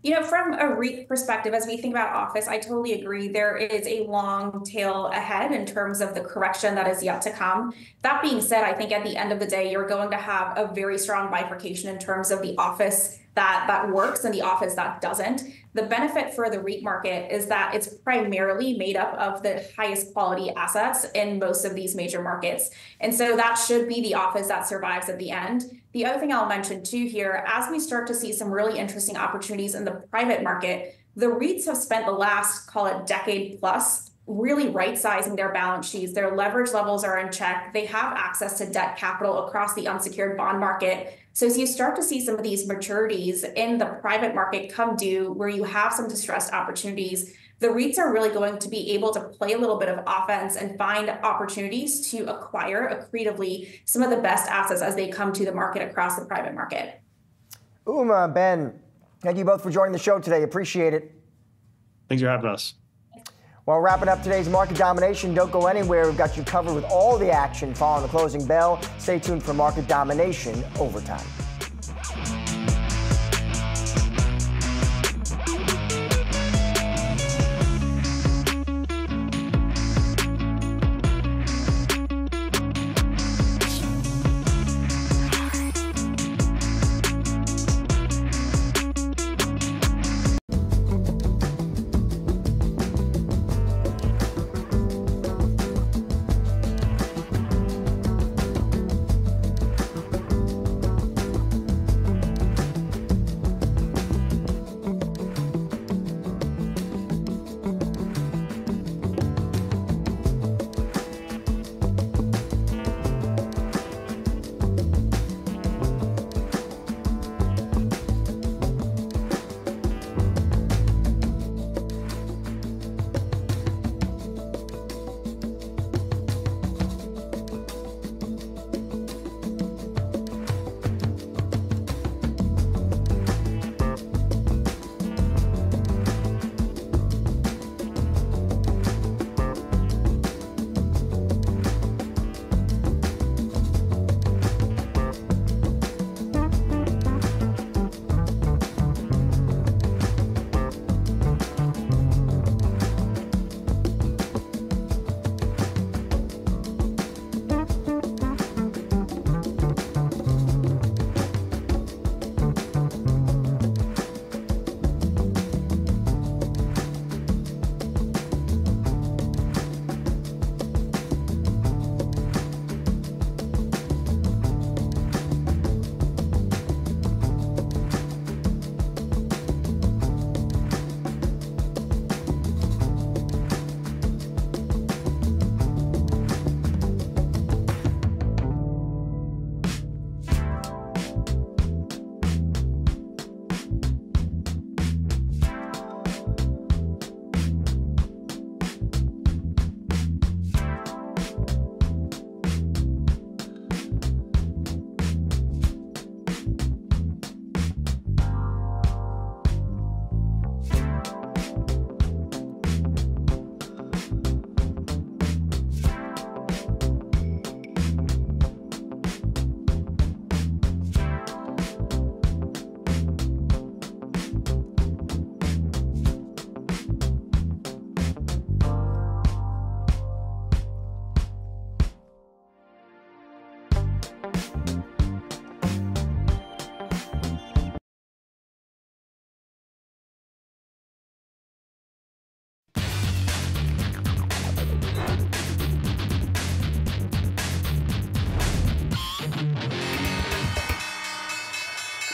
You know, from a REIT perspective, as we think about office, I totally agree. There is a long tail ahead in terms of the correction that is yet to come. That being said, I think at the end of the day, you're going to have a very strong bifurcation in terms of the office that that works and the office that doesn't. The benefit for the REIT market is that it's primarily made up of the highest quality assets in most of these major markets. And so that should be the office that survives at the end. The other thing I'll mention too here, as we start to see some really interesting opportunities in the private market, the REITs have spent the last, call it decade plus, really right sizing their balance sheets. Their leverage levels are in check. They have access to debt capital across the unsecured bond market. So as you start to see some of these maturities in the private market come due where you have some distressed opportunities, the REITs are really going to be able to play a little bit of offense and find opportunities to acquire accretively some of the best assets as they come to the market across the private market. Uma, Ben, thank you both for joining the show today. Appreciate it. Thanks for having us. Well, wrapping up today's market domination, don't go anywhere. We've got you covered with all the action following the closing bell. Stay tuned for market domination overtime.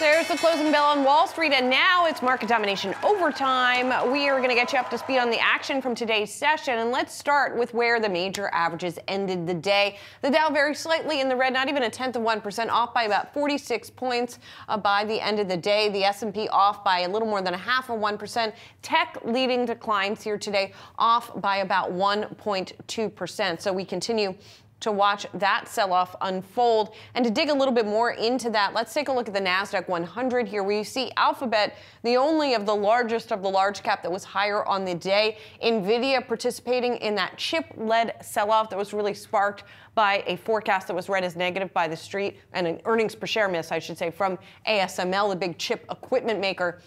There's the closing bell on Wall Street, and now it's market domination overtime. We are going to get you up to speed on the action from today's session, and let's start with where the major averages ended the day. The Dow very slightly in the red, not even a tenth of one percent, off by about 46 points uh, by the end of the day. The S&P off by a little more than a half of one percent. Tech leading declines here today, off by about 1.2 percent. So we continue to watch that sell off unfold. And to dig a little bit more into that, let's take a look at the NASDAQ 100 here, where you see Alphabet, the only of the largest of the large cap that was higher on the day. NVIDIA participating in that chip led sell off that was really sparked by a forecast that was read as negative by the street and an earnings per share miss, I should say, from ASML, the big chip equipment maker.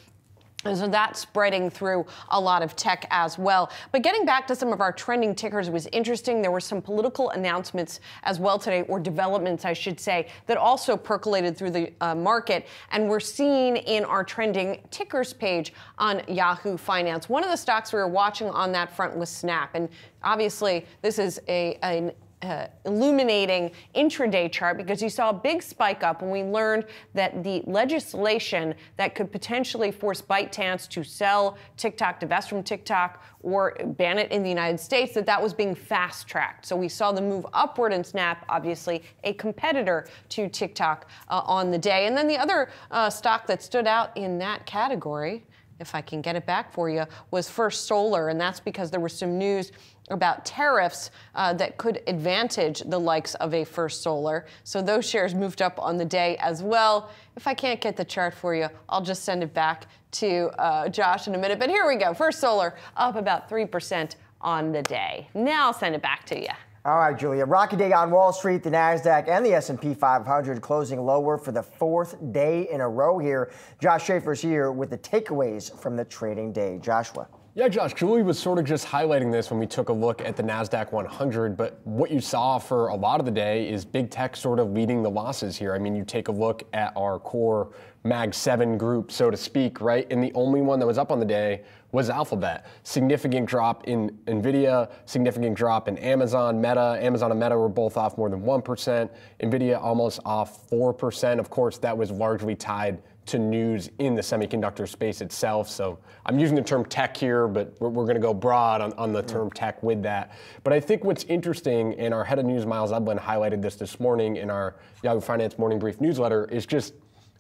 And so that's spreading through a lot of tech as well. But getting back to some of our trending tickers it was interesting. There were some political announcements as well today, or developments, I should say, that also percolated through the uh, market. And we're seeing in our trending tickers page on Yahoo Finance. One of the stocks we were watching on that front was Snap. And obviously, this is a, an uh, illuminating intraday chart because you saw a big spike up when we learned that the legislation that could potentially force ByteDance to sell TikTok, divest from TikTok, or ban it in the United States, that that was being fast tracked. So we saw the move upward in Snap, obviously a competitor to TikTok uh, on the day. And then the other uh, stock that stood out in that category if I can get it back for you, was First Solar, and that's because there was some news about tariffs uh, that could advantage the likes of a First Solar. So those shares moved up on the day as well. If I can't get the chart for you, I'll just send it back to uh, Josh in a minute. But here we go. First Solar up about 3% on the day. Now I'll send it back to you. All right, Julia. Rocky day on Wall Street. The Nasdaq and the S&P 500 closing lower for the fourth day in a row here. Josh Schafer's here with the takeaways from the trading day. Joshua. Yeah, Josh, Julie was sort of just highlighting this when we took a look at the NASDAQ 100, but what you saw for a lot of the day is big tech sort of leading the losses here. I mean, you take a look at our core Mag 7 group, so to speak, right? And the only one that was up on the day was Alphabet. Significant drop in NVIDIA, significant drop in Amazon, Meta. Amazon and Meta were both off more than 1%. NVIDIA almost off 4%. Of course, that was largely tied to news in the semiconductor space itself. So I'm using the term tech here, but we're, we're going to go broad on, on the term tech with that. But I think what's interesting, and our head of news, Miles Udland, highlighted this this morning in our Yahoo Finance Morning Brief newsletter, is just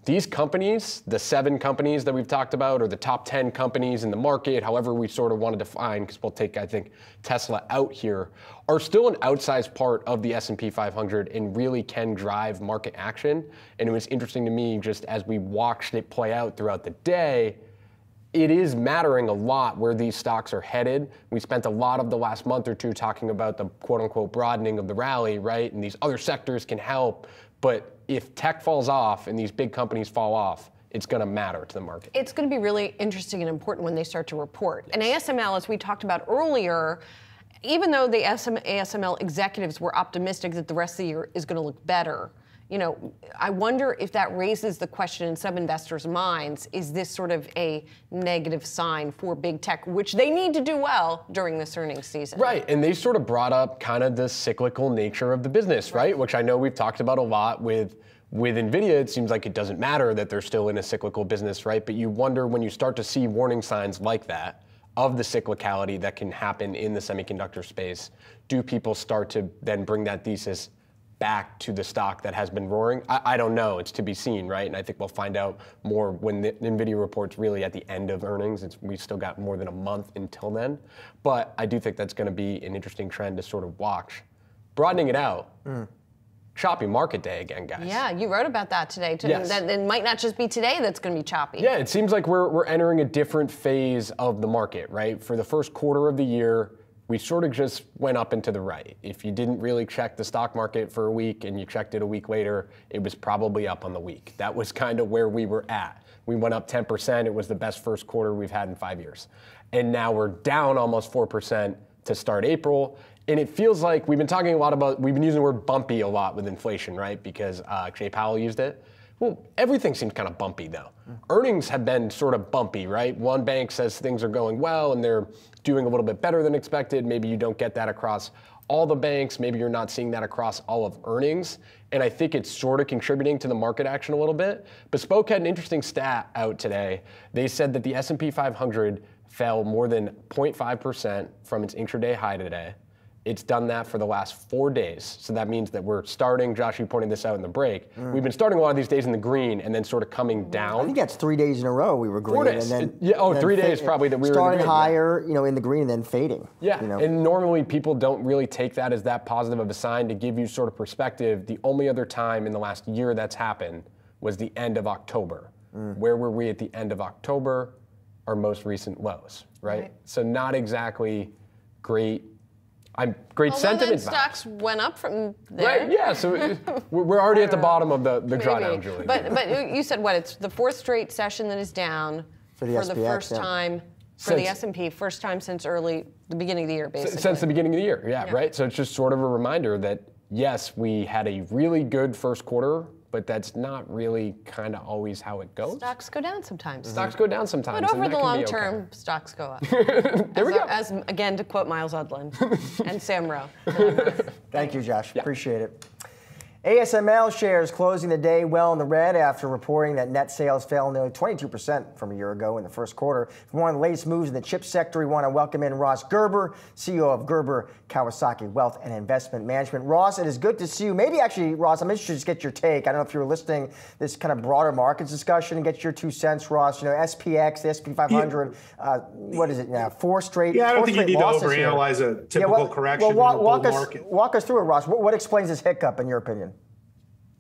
these companies, the seven companies that we've talked about, or the top 10 companies in the market, however we sort of want to define, because we'll take, I think, Tesla out here, are still an outsized part of the S&P 500 and really can drive market action. And it was interesting to me, just as we watched it play out throughout the day, it is mattering a lot where these stocks are headed. We spent a lot of the last month or two talking about the quote unquote broadening of the rally, right? And these other sectors can help. But if tech falls off and these big companies fall off, it's going to matter to the market. It's going to be really interesting and important when they start to report. And ASML, as we talked about earlier, even though the ASML executives were optimistic that the rest of the year is going to look better, you know, I wonder if that raises the question in some investors' minds is this sort of a negative sign for big tech, which they need to do well during this earnings season? Right. And they sort of brought up kind of the cyclical nature of the business, right? right? Which I know we've talked about a lot with. With NVIDIA, it seems like it doesn't matter that they're still in a cyclical business, right? But you wonder when you start to see warning signs like that of the cyclicality that can happen in the semiconductor space, do people start to then bring that thesis back to the stock that has been roaring? I, I, don't know. It's to be seen, right? And I think we'll find out more when the NVIDIA reports really at the end of earnings. It's, we've still got more than a month until then. But I do think that's going to be an interesting trend to sort of watch. Broadening it out. Mm. Choppy market day again, guys. Yeah, you wrote about that today. Too. Yes. That it might not just be today that's going to be choppy. Yeah, it seems like we're, we're entering a different phase of the market, right? For the first quarter of the year, we sort of just went up and to the right. If you didn't really check the stock market for a week and you checked it a week later, it was probably up on the week. That was kind of where we were at. We went up 10%. It was the best first quarter we've had in five years. And now we're down almost 4% to start April. And it feels like we've been talking a lot about, we've been using the word bumpy a lot with inflation, right? Because uh, Jay Powell used it. Well, everything seems kind of bumpy though. Mm. Earnings have been sort of bumpy, right? One bank says things are going well and they're doing a little bit better than expected. Maybe you don't get that across all the banks. Maybe you're not seeing that across all of earnings. And I think it's sort of contributing to the market action a little bit. Bespoke had an interesting stat out today. They said that the S&P 500 fell more than 0.5% from its intraday high today. It's done that for the last four days. So that means that we're starting, Josh, you pointed this out in the break. Mm. We've been starting a lot of these days in the green and then sort of coming down. I think that's three days in a row we were green. Four days. And then, Yeah, oh, then three fa- days probably that we were starting green, yeah. higher, you know, in the green and then fading. Yeah, you know? and normally people don't really take that as that positive of a sign to give you sort of perspective. The only other time in the last year that's happened was the end of October. Mm. Where were we at the end of October? Our most recent lows, right? Right. So not exactly great. I'm great Although then sentiment. vibes. stocks went up from there. Right, yeah, so we're we're already at the bottom of the, the Maybe. drawdown, Julie. But but you said what? It's the fourth straight session that is down For the for SPX, first yeah. time for the S and P, first time since early the beginning of the year, basically. Since the beginning of the year, yeah, Yeah. right? So it's just sort of a reminder that yes, we had a really good first quarter, but that's not really kind of always how it goes. Stocks go down sometimes. Stocks go down sometimes. But over the can be long okay. term, stocks go up. There we go. As again to quote Miles Udland and Sam Ro. Thank you, Josh. Appreciate it. ASML shares closing the day well in the red after reporting that net sales fell nearly 22% from a year ago in the first quarter. For one of the latest moves in the chip sector, we want to welcome in Ross Gerber, CEO of Gerber Kawasaki Wealth and Investment Management. Ross, it is good to see you. Maybe actually, Ross, I'm interested to get your take. I don't know if you were listening this kind of broader markets discussion and get your two cents, Ross. You know, SPX, the SP 500, uh, what is it now? Four straight. Yeah, I don't think you need to losses here. overanalyze a Yeah, typical well- correction well, walk, walk us, market. Walk us through it, Ross. What, what explains this hiccup, in your opinion?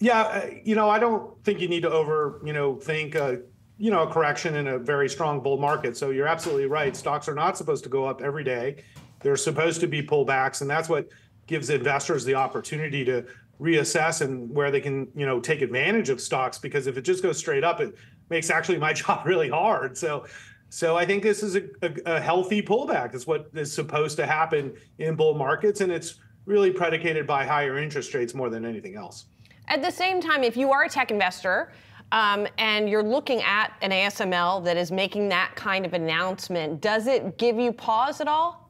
Yeah, uh, you know, I don't think you need to over, you know, think, uh, you know, a correction in a very strong bull market. So you're absolutely right. Stocks are not supposed to go up every day. They're supposed to be pullbacks, and that's what gives investors the opportunity to reassess and where they can, you know, take advantage of stocks. Because if it just goes straight up, it makes actually my job really hard. So. So I think this is a, a, a healthy pullback. That's what is supposed to happen in bull markets, and it's really predicated by higher interest rates more than anything else. At the same time, if you are a tech investor um, and you're looking at an ASML that is making that kind of announcement, does it give you pause at all?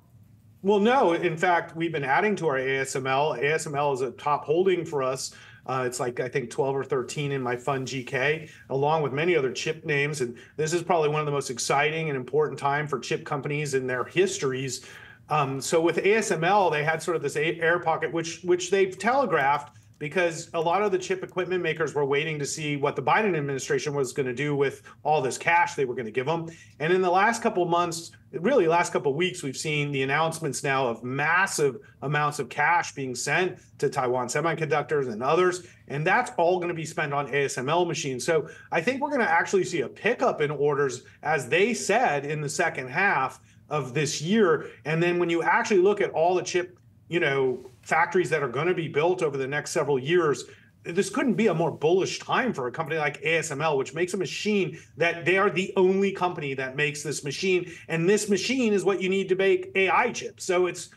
Well, no. In fact, we've been adding to our ASML. ASML is a top holding for us. Uh, it's like I think 12 or 13 in my fund GK, along with many other chip names. And this is probably one of the most exciting and important time for chip companies in their histories. Um, so with ASML, they had sort of this air pocket, which which they've telegraphed because a lot of the chip equipment makers were waiting to see what the Biden administration was going to do with all this cash they were going to give them. And in the last couple of months, really last couple of weeks, we've seen the announcements now of massive amounts of cash being sent to Taiwan Semiconductors and others. And that's all going to be spent on ASML machines. So I think we're going to actually see a pickup in orders, as they said, in the second half of this year. And then when you actually look at all the chip you know, factories that are going to be built over the next several years, this couldn't be a more bullish time for a company like ASML, which makes a machine that they are the only company that makes this machine. And this machine is what you need to make AI chips. So it's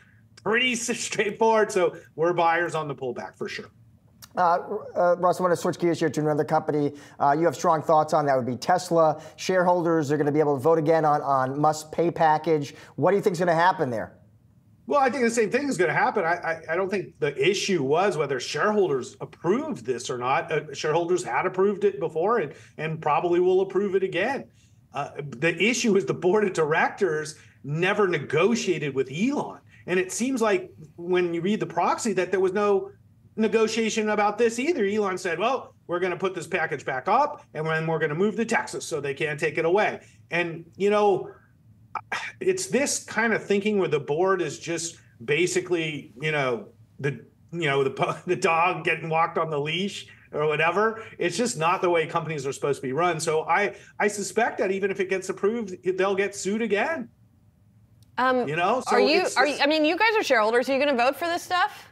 pretty straightforward. So we're buyers on the pullback for sure. Uh, uh, Russ, I want to switch gears here to another company. Uh, you have strong thoughts on that would be Tesla. Shareholders are going to be able to vote again on, on Musk pay package. What do you think is going to happen there? Well, I think the same thing is going to happen. I, I, I, don't think the issue was whether shareholders approved this or not. Uh, shareholders had approved it before and, and probably will approve it again. Uh, the issue is the board of directors never negotiated with Elon. And it seems like when you read the proxy that there was no negotiation about this either. Elon said, well, we're going to put this package back up and then we're going to move to Texas so they can't take it away. And, you know, it's this kind of thinking where the board is just basically, you know, the you know the the dog getting walked on the leash or whatever. It's just not the way companies are supposed to be run. So I I suspect that even if it gets approved, they'll get sued again. Um, you know, so are you? Are you, I mean, you guys are shareholders. Are you going to vote for this stuff?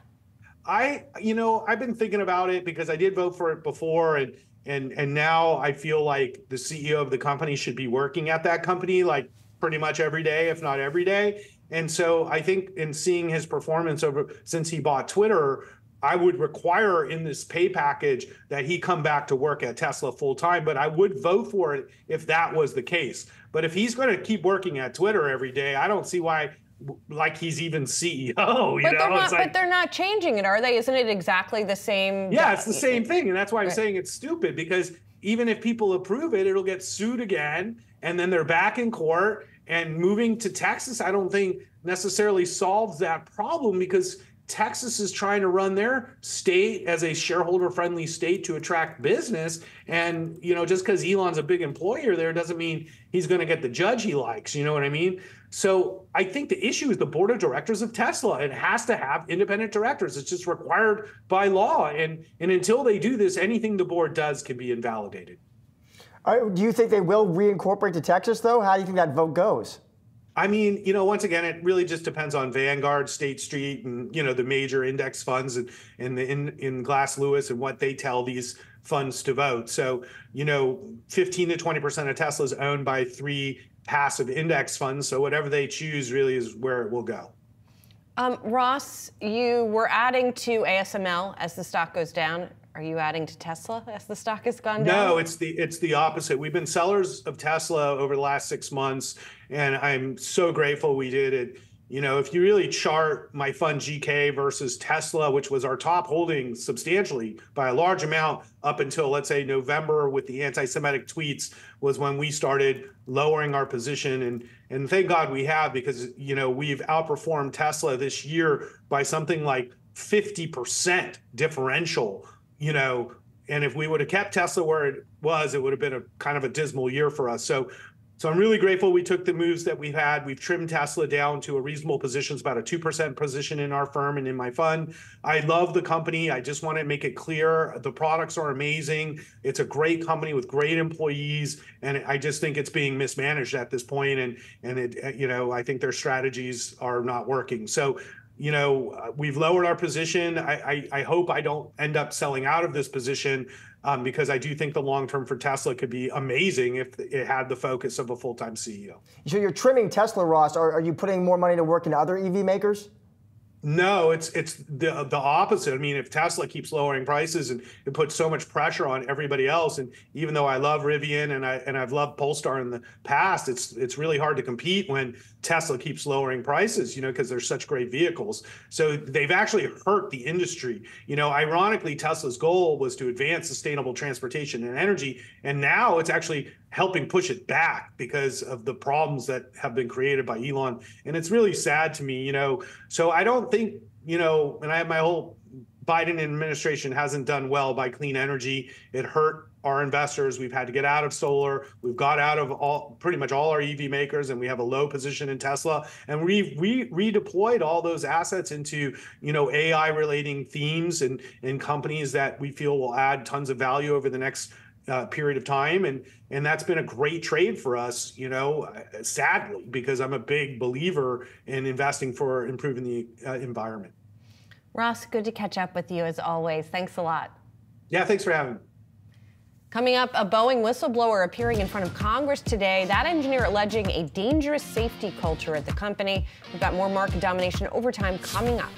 I, you know, I've been thinking about it because I did vote for it before, and and and now I feel like the CEO of the company should be working at that company like pretty much every day, if not every day. And so I think in seeing his performance over since he bought Twitter, I would require in this pay package that he come back to work at Tesla full time. But I would vote for it if that was the case. But if he's going to keep working at Twitter every day, I don't see why like he's even CEO. You but know, they're not. like, but they're not changing it, are they? Isn't it exactly the same? Yeah, it's the same thing, and that's why I'm Right. saying it's stupid because even if people approve it, it'll get sued again, and then they're back in court. And moving to Texas, I don't think necessarily solves that problem because Texas is trying to run their state as a shareholder friendly state to attract business. And, you know, just because Elon's a big employer there doesn't mean he's going to get the judge he likes. You know what I mean? So I think the issue is the board of directors of Tesla. It has to have independent directors. It's just required by law. And, and until they do this, anything the board does can be invalidated. All right, do you think they will reincorporate to Texas, though? How do you think that vote goes? I mean, you know, once again, it really just depends on Vanguard, State Street, and you know the major index funds and and the, in in Glass Lewis and what they tell these funds to vote. So, you know, 15 to 20 percent of Tesla is owned by three passive index funds. So whatever they choose really is where it will go. Um, Ross, you were adding to ASML as the stock goes down. Are you adding to Tesla as the stock has gone down? No, it's the it's the opposite. We've been sellers of Tesla over the last six months, and I'm so grateful we did it. You know, if you really chart my fund GK versus Tesla, which was our top holding substantially by a large amount up until let's say November with the anti-Semitic tweets, was when we started lowering our position. And and thank God we have because you know we've outperformed Tesla this year by something like 50% differential you know, and if we would have kept Tesla where it was, it would have been a kind of a dismal year for us. So, so I'm really grateful we took the moves that we've had. We've trimmed Tesla down to a reasonable position. It's about a 2% position in our firm and in my fund. I love the company. I just want to make it clear the products are amazing. It's a great company with great employees. And I just think it's being mismanaged at this point. And, and it, you know, I think their strategies are not working. So, you know, uh, we've lowered our position. I, I, I hope I don't end up selling out of this position um, because I do think the long term for Tesla could be amazing if it had the focus of a full time CEO. So you're trimming Tesla, Ross. Are, are you putting more money to work in other EV makers? No, it's it's the the opposite. I mean, if Tesla keeps lowering prices and it puts so much pressure on everybody else, and even though I love Rivian and I and I've loved Polestar in the past, it's it's really hard to compete when Tesla keeps lowering prices. You know, because they're such great vehicles. So they've actually hurt the industry. You know, ironically, Tesla's goal was to advance sustainable transportation and energy, and now it's actually helping push it back because of the problems that have been created by Elon. And it's really sad to me, you know. So I don't think, you know, and I have my whole Biden administration hasn't done well by clean energy. It hurt our investors. We've had to get out of solar. We've got out of all pretty much all our EV makers, and we have a low position in Tesla. And we've re- redeployed all those assets into you know AI relating themes and and companies that we feel will add tons of value over the next uh, period of time and and that's been a great trade for us you know uh, sadly because i'm a big believer in investing for improving the uh, environment Ross, good to catch up with you as always. Thanks a lot. yeah thanks for having me Coming up, a Boeing whistleblower appearing in front of Congress today. That engineer alleging a dangerous safety culture at the company. We've got more market domination over time coming up.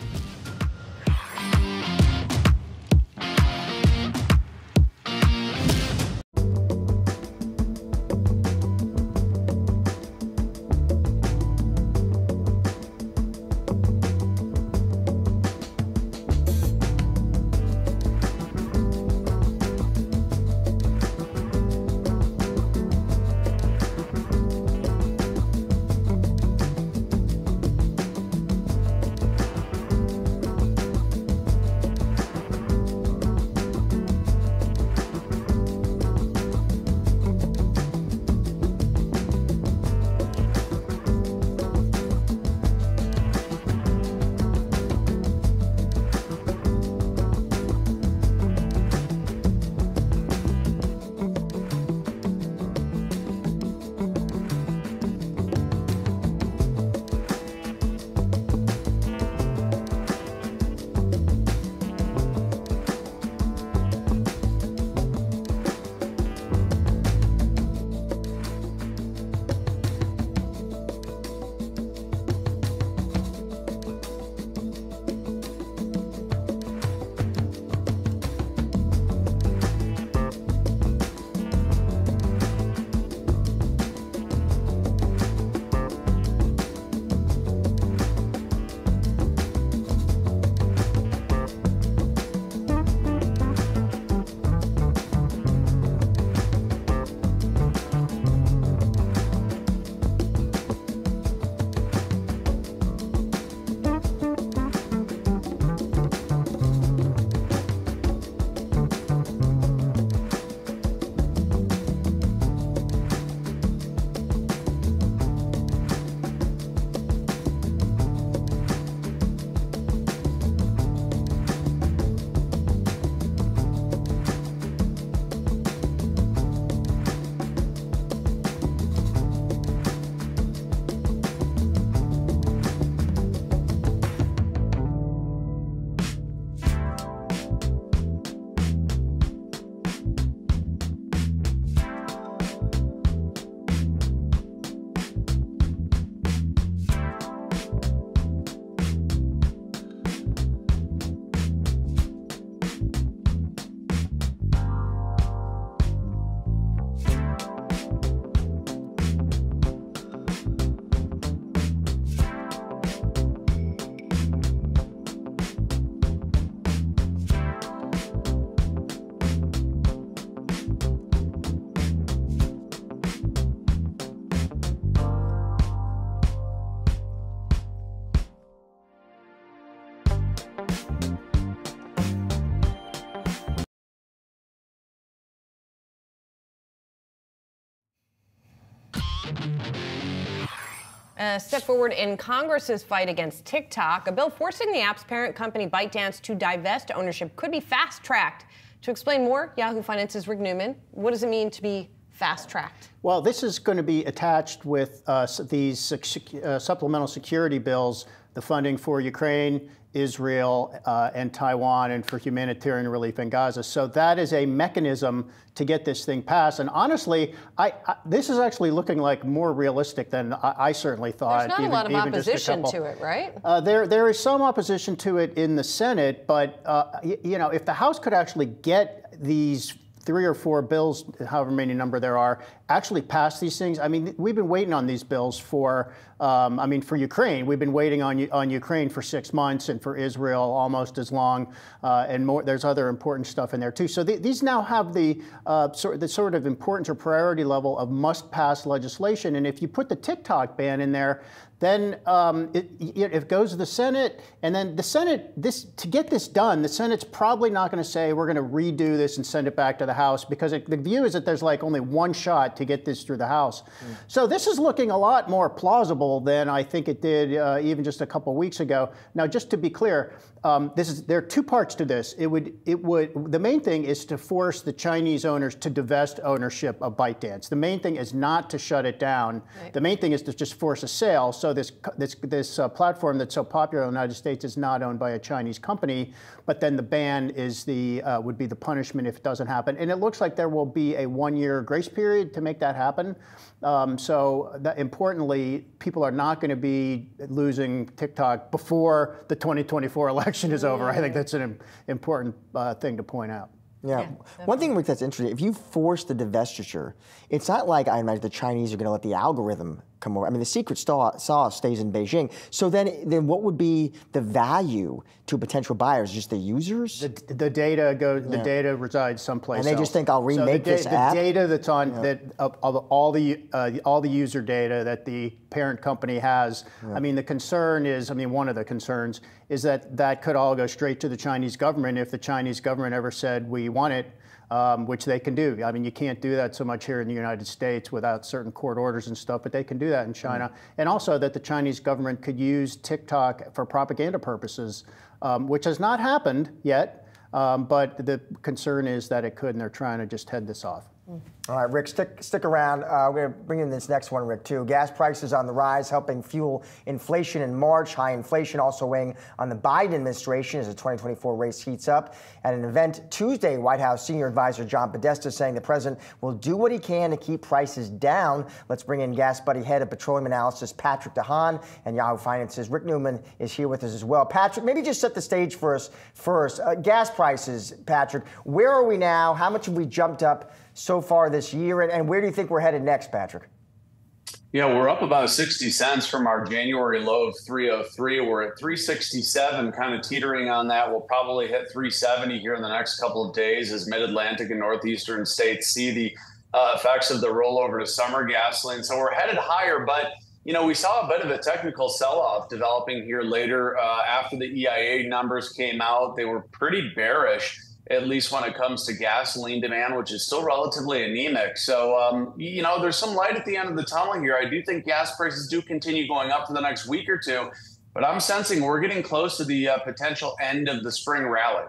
A step forward in Congress's fight against TikTok. A bill forcing the app's parent company ByteDance to divest ownership could be fast tracked. To explain more, Yahoo Finance's Rick Newman. What does it mean to be fast tracked? Well, this is going to be attached with uh, these uh, supplemental security bills, the funding for Ukraine, Israel, uh, and Taiwan, and for humanitarian relief in Gaza. So that is a mechanism to get this thing passed. And honestly, I, I, this is actually looking like more realistic than I, I certainly thought. There's not even, a lot of opposition to it, right? Uh, there, there is some opposition to it in the Senate, but uh, y- you know, if the House could actually get these three or four bills, however many number there are, actually pass these things. I mean, we've been waiting on these bills for, um, I mean, for Ukraine, we've been waiting on on Ukraine for six months, and for Israel almost as long, uh, and more. There's other important stuff in there too. So th- these now have the uh, sort the sort of importance or priority level of must-pass legislation. And if you put the TikTok ban in there, then um, it, it, goes to the Senate, and then the Senate, this to get this done, the Senate's probably not going to say we're going to redo this and send it back to the House because it, the view is that there's like only one shot to get this through the House. So this is looking a lot more plausible than I think it did uh, even just a couple weeks ago. Now, just to be clear, um, this is there are two parts to this. It would it would the main thing is to force the Chinese owners to divest ownership of ByteDance. The main thing is not to shut it down. The main thing is to just force a sale. So this this this uh, platform that's so popular in the United States is not owned by a Chinese company. But then the ban is the uh, would be the punishment if it doesn't happen. And it looks like there will be a one year grace period to make that happen. Um, so that, importantly, people are not going to be losing TikTok before the 2024 election is over. I think that's an important uh, thing to point out. Yeah. One thing, Rick, that's interesting, if you force the divestiture, it's not like I imagine the Chinese are going to let the algorithm come over. I mean, the secret sauce stays in Beijing. So then, then what would be the value to potential buyers? Just the users? The, the data goes. The data resides someplace. And they just think, "I'll So the remake this the data that's on that of, all the uh, all the user data that the parent company has. I mean, the concern is. I mean, one of the concerns is that that could all go straight to the Chinese government if the Chinese government ever said we want it. Um, which they can do. I mean, you can't do that so much here in the United States without certain court orders and stuff, but they can do that in China. And also that the Chinese government could use TikTok for propaganda purposes, um, which has not happened yet. Um, but the concern is that it could, and they're trying to just head this off. All right, Rick, stick stick around. Uh, we're going to bring in this next one, Rick, too. Gas prices on the rise, helping fuel inflation in March. High inflation also weighing on the Biden administration as the 2024 race heats up. At an event Tuesday, White House senior advisor John Podesta saying the president will do what he can to keep prices down. Let's bring in GasBuddy head of petroleum analysis Patrick De Haan and Yahoo Finance's Rick Newman is here with us as well. Patrick, maybe just set the stage for us first. Uh, gas prices, Patrick, where are we now? How much have we jumped up? So far this year, and, and where do you think we're headed next, Patrick? Yeah, we're up about 60 cents from our January low of 303. We're at 367, kind of teetering on that. We'll probably hit 370 here in the next couple of days as mid Atlantic and northeastern states see the uh, effects of the rollover to summer gasoline. So we're headed higher, but you know, we saw a bit of a technical sell-off developing here later uh, after the EIA numbers came out. They were pretty bearish at least when it comes to gasoline demand, which is still relatively anemic. So, um, you know, there's some light at the end of the tunnel here. I do think gas prices do continue going up for the next week or two, but I'm sensing we're getting close to the uh, potential end of the spring rally.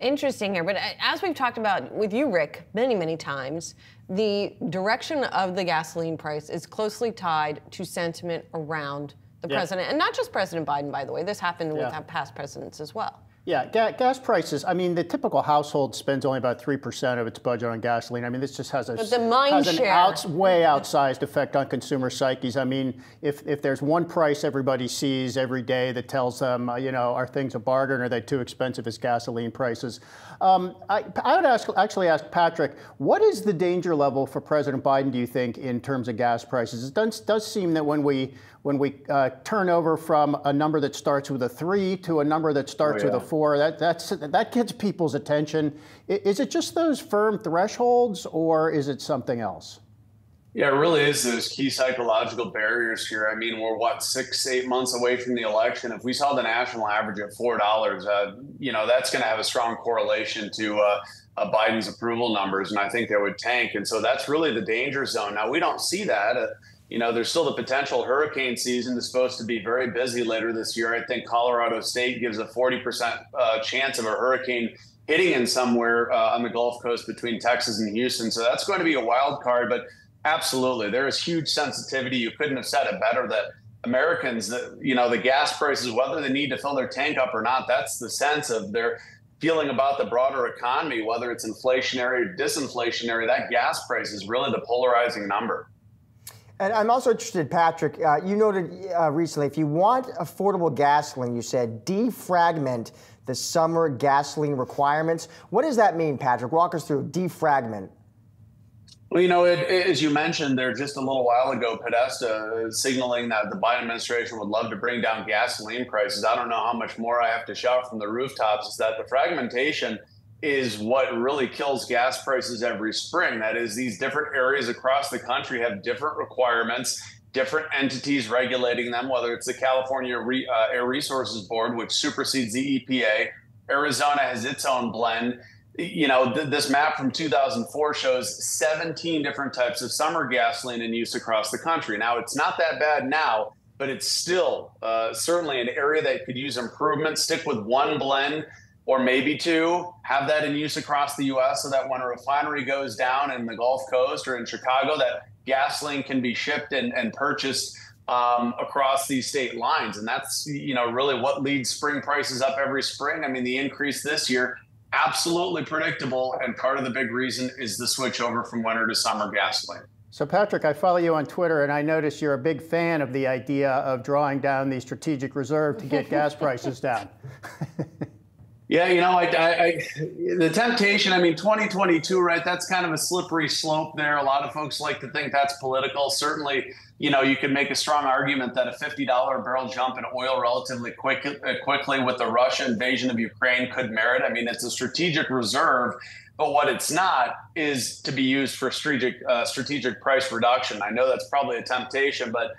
Interesting here, but uh, as we've talked about with you, Rick, many, many times, the direction of the gasoline price is closely tied to sentiment around the Yeah. president, and not just President Biden, by the way. This happened Yeah. with past presidents as well. Yeah, ga- gas prices. I mean, the typical household spends only about three percent of its budget on gasoline. I mean, this just has a But the mind has an share- outs, way outsized effect on consumer psyches. I mean, if if there's one price everybody sees every day that tells them, uh, you know, are things a bargain or are they too expensive? It's gasoline prices. Um, I, I would ask, actually ask Patrick, what is the danger level for President Biden? Do you think in terms of gas prices? It does, does seem that when we when we uh, turn over from a number that starts with a three to a number that starts with a four, that that's that gets people's attention. Is it just those firm thresholds, or is it something else? Yeah, it really is those key psychological barriers here. I mean, we're what six, eight months away from the election. If we saw the national average at four dollars, uh, you know, that's going to have a strong correlation to uh, uh, Biden's approval numbers, and I think they would tank. And so that's really the danger zone. Now we don't see that. Uh, you know, there's still the potential hurricane season is supposed to be very busy later this year. I think Colorado State gives a 40% uh, chance of a hurricane hitting in somewhere uh, on the Gulf Coast between Texas and Houston. So that's going to be a wild card. But absolutely, there is huge sensitivity. You couldn't have said it better that Americans, you know, the gas prices, whether they need to fill their tank up or not, that's the sense of their feeling about the broader economy, whether it's inflationary or disinflationary. That gas price is really the polarizing number. And I'm also interested, Patrick. Uh, you noted uh, recently if you want affordable gasoline, you said defragment the summer gasoline requirements. What does that mean, Patrick? Walk us through defragment. Well, you know, it, it, as you mentioned there just a little while ago, Podesta signaling that the Biden administration would love to bring down gasoline prices. I don't know how much more I have to shout from the rooftops. Is that the fragmentation is what really kills gas prices every spring. That is, these different areas across the country have different requirements, different entities regulating them, whether it's the California Re, uh, Air Resources Board, which supersedes the EPA. Arizona has its own blend. You know, th- this map from 2004 shows 17 different types of summer gasoline in use across the country. Now, it's not that bad now, but it's still uh, certainly an area that could use improvement. Stick with one blend or maybe two, have that in use across the US so that when a refinery goes down in the Gulf Coast or in Chicago, that gasoline can be shipped and, and purchased um, across these state lines. And that's, you know, really what leads spring prices up every spring. I mean, the increase this year, absolutely predictable. And part of the big reason is the switch over from winter to summer gasoline. So, Patrick, I follow you on Twitter, and I notice you're a big fan of the idea of drawing down the strategic reserve to get gas prices down. Yeah, you know, I, I, I, the temptation. I mean, 2022, right? That's kind of a slippery slope there. A lot of folks like to think that's political. Certainly, you know, you can make a strong argument that a $50 barrel jump in oil relatively quick, uh, quickly with the Russia invasion of Ukraine could merit. I mean, it's a strategic reserve, but what it's not is to be used for strategic uh, strategic price reduction. I know that's probably a temptation, but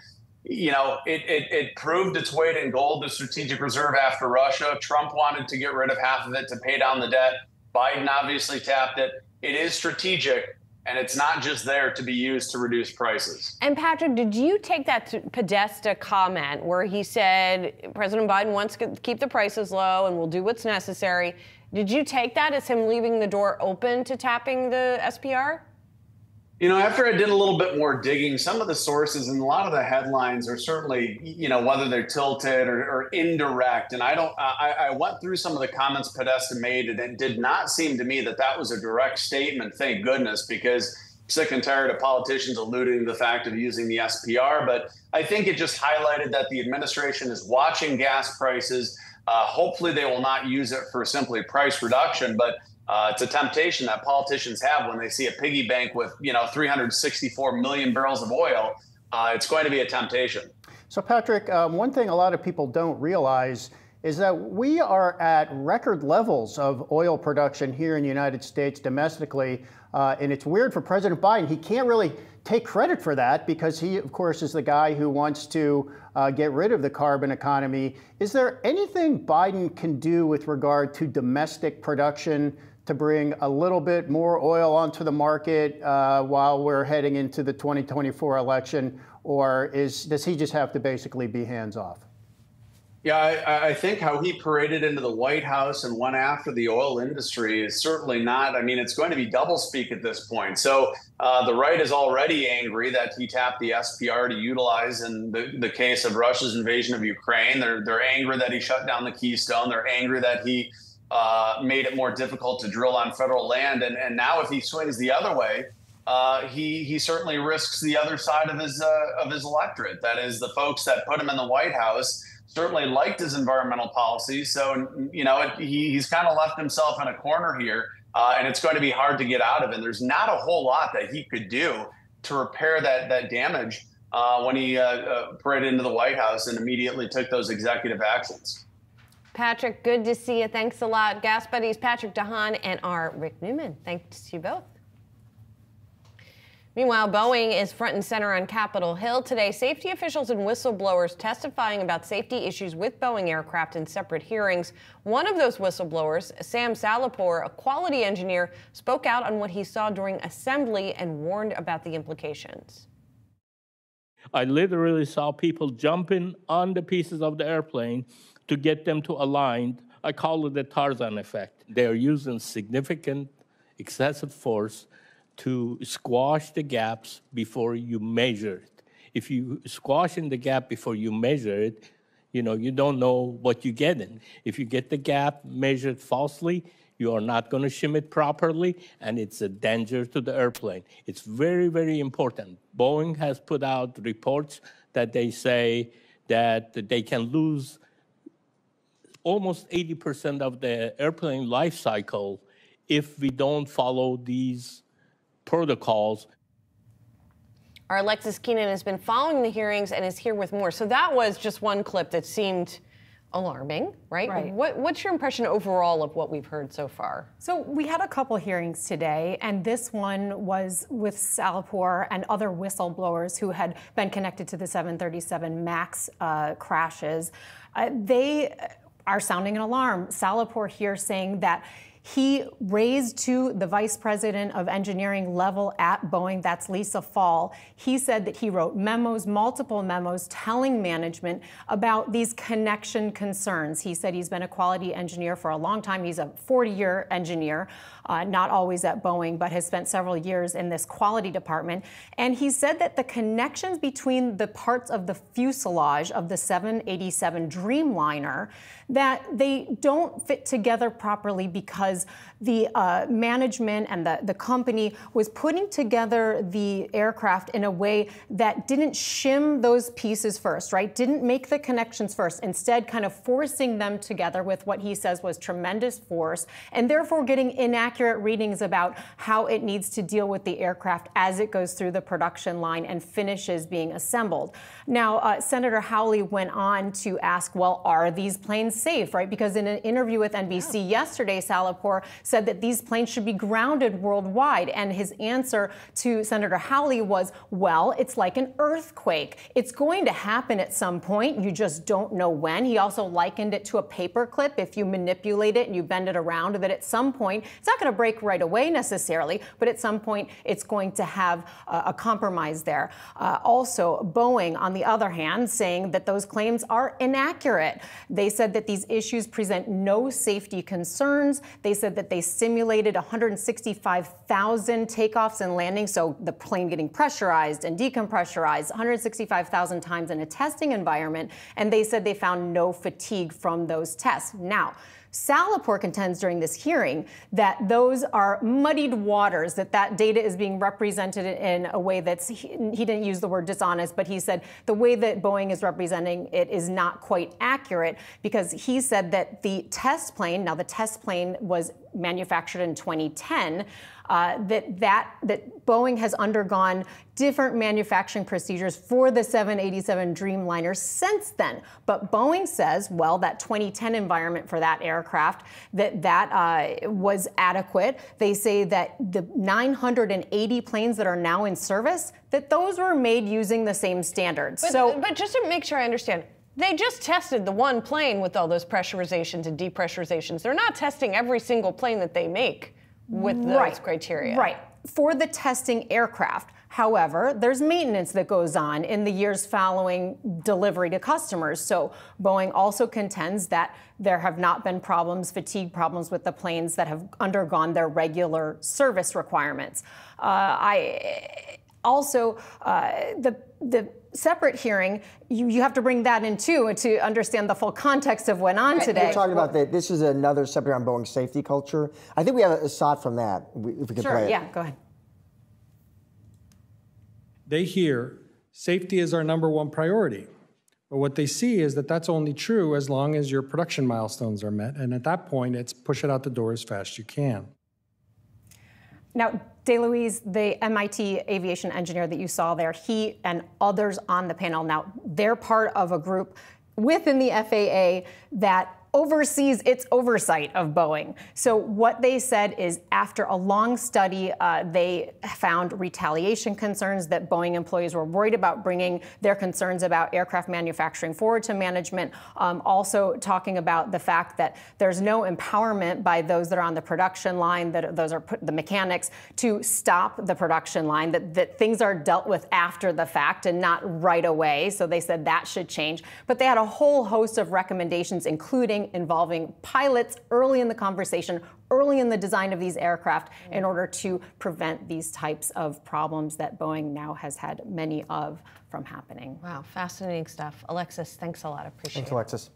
you know, it, it, it, proved its weight in gold, the strategic reserve after Russia. Trump wanted to get rid of half of it to pay down the debt. Biden obviously tapped it. It is strategic, and it's not just there to be used to reduce prices. And Patrick, did you take that Podesta comment where he said President Biden wants to keep the prices low and will do what's necessary? Did you take that as him leaving the door open to tapping the SPR? You know, after I did a little bit more digging, some of the sources and a lot of the headlines are certainly, you know, whether they're tilted or, or indirect. And I don't, I, I, went through some of the comments Podesta made, and it did not seem to me that that was a direct statement. Thank goodness, because sick and tired of politicians alluding to the fact of using the SPR. But I think it just highlighted that the administration is watching gas prices. Uh, hopefully, they will not use it for simply price reduction, but uh, it's a temptation that politicians have when they see a piggy bank with you know 364 million barrels of oil. Uh, it's going to be a temptation. So, Patrick, um, one thing a lot of people don't realize is that we are at record levels of oil production here in the United States domestically. Uh, and it's weird for President Biden. He can't really take credit for that because he, of course, is the guy who wants to uh, get rid of the carbon economy. Is there anything Biden can do with regard to domestic production to bring a little bit more oil onto the market uh, while we're heading into the 2024 election, or is does he just have to basically be hands off? Yeah, I, I, think how he paraded into the White House and went after the oil industry is certainly not. I mean, it's going to be doublespeak at this point. So uh, the right is already angry that he tapped the SPR to utilize in the, the case of Russia's invasion of Ukraine. They're they're angry that he shut down the Keystone. They're angry that he uh, made it more difficult to drill on federal land. And, and now, if he swings the other way, uh, he he certainly risks the other side of his uh, of his electorate. That is, the folks that put him in the White House certainly liked his environmental policies. So you know, it, he, he's kind of left himself in a corner here, uh, and it's going to be hard to get out of. And there's not a whole lot that he could do to repair that that damage uh, when he uh, paraded into the White House and immediately took those executive actions. Patrick, good to see you. Thanks a lot. GasBuddy's Patrick De Haan and our Rick Newman. Thanks to you both. Meanwhile, Boeing is front and center on Capitol Hill today. Safety officials and whistleblowers testifying about safety issues with Boeing aircraft in separate hearings. One of those whistleblowers, Sam Salehpour, a quality engineer, spoke out on what he saw during assembly and warned about the implications. I literally saw people jumping on the pieces of the airplane to get them to align. I call it the Tarzan effect. They are using significant excessive force to squash the gaps before you measure it. If you squash in the gap before you measure it, you know, you don't know what you're getting. If you get the gap measured falsely, you are not going to shim it properly, and it's a danger to the airplane. It's very, very important. Boeing has put out reports that they say that they can lose almost 80% of the airplane life cycle if we don't follow these protocols. Our Alexis Keenan has been following the hearings and is here with more. So that was just one clip that seemed alarming, right? Right. What, what's your impression overall of what we've heard so far? So we had a couple hearings today, and this one was with Salehpour and other whistleblowers who had been connected to the 737 MAX uh, crashes. Uh, they are sounding an alarm. Salehpour here saying that he raised to the vice president of engineering level at Boeing, that's Lisa Fall. He said that he wrote memos, multiple memos, telling management about these connection concerns. He said he's been a quality engineer for a long time. He's a 40 year engineer, uh, not always at Boeing, but has spent several years in this quality department. And he said that the connections between the parts of the fuselage of the 787 Dreamliner that they don't fit together properly because the uh, management and the, the company was putting together the aircraft in a way that didn't shim those pieces first, right? Didn't make the connections first, instead, kind of forcing them together with what he says was tremendous force, and therefore getting inaccurate readings about how it needs to deal with the aircraft as it goes through the production line and finishes being assembled. Now, uh, Senator Hawley went on to ask, well, are these planes safe, right? Because in an interview with NBC yesterday, Salehpour said that these planes should be grounded worldwide. And his answer to Senator Hawley was, well, it's like an earthquake. It's going to happen at some point. You just don't know when. He also likened it to a paper clip. If you manipulate it and you bend it around, that at some point, it's not going to break right away necessarily, but at some point, it's going to have a, a compromise there. Uh, also, Boeing, on the other hand, saying that those claims are inaccurate. They said that these issues present no safety concerns. They said that they simulated 165,000 takeoffs and landings, so the plane getting pressurized and decompressurized 165,000 times in a testing environment, and they said they found no fatigue from those tests. Now, Salehpour contends during this hearing that those are muddied waters, that that data is being represented in a way that's, he, he, didn't use the word dishonest, but he said the way that Boeing is representing it is not quite accurate because he said that the test plane, now the test plane was manufactured in 2010, uh, that, that, that Boeing has undergone different manufacturing procedures for the 787 Dreamliner since then. But Boeing says, well, that 2010 environment for that aircraft, that that uh, was adequate. They say that the 980 planes that are now in service, that those were made using the same standards. But, so, but just to make sure I understand, they just tested the one plane with all those pressurizations and depressurizations. They're not testing every single plane that they make with those right. criteria. Right. For the testing aircraft. However, there's maintenance that goes on in the years following delivery to customers. So Boeing also contends that there have not been problems, fatigue problems with the planes that have undergone their regular service requirements. Uh, I also uh, the the separate hearing, you, you have to bring that in too to understand the full context of what went on right. today. We're talking about that. This is another separate on Boeing safety culture. I think we have a shot from that. If we could sure, play it. yeah, go ahead. They hear safety is our number one priority. But what they see is that that's only true as long as your production milestones are met. And at that point, it's push it out the door as fast as you can. Now, de Luis, the MIT aviation engineer that you saw there, he and others on the panel, now they're part of a group within the FAA that oversees its oversight of Boeing. So, what they said is after a long study, uh, they found retaliation concerns that Boeing employees were worried about bringing their concerns about aircraft manufacturing forward to management. Um, also, talking about the fact that there's no empowerment by those that are on the production line, that those are put, the mechanics, to stop the production line, that, that things are dealt with after the fact and not right away. So, they said that should change. But they had a whole host of recommendations, including involving pilots early in the conversation, early in the design of these aircraft, in order to prevent these types of problems that Boeing now has had many of from happening. Wow, fascinating stuff. Alexis, thanks a lot. Appreciate it. Thanks, it. Alexis.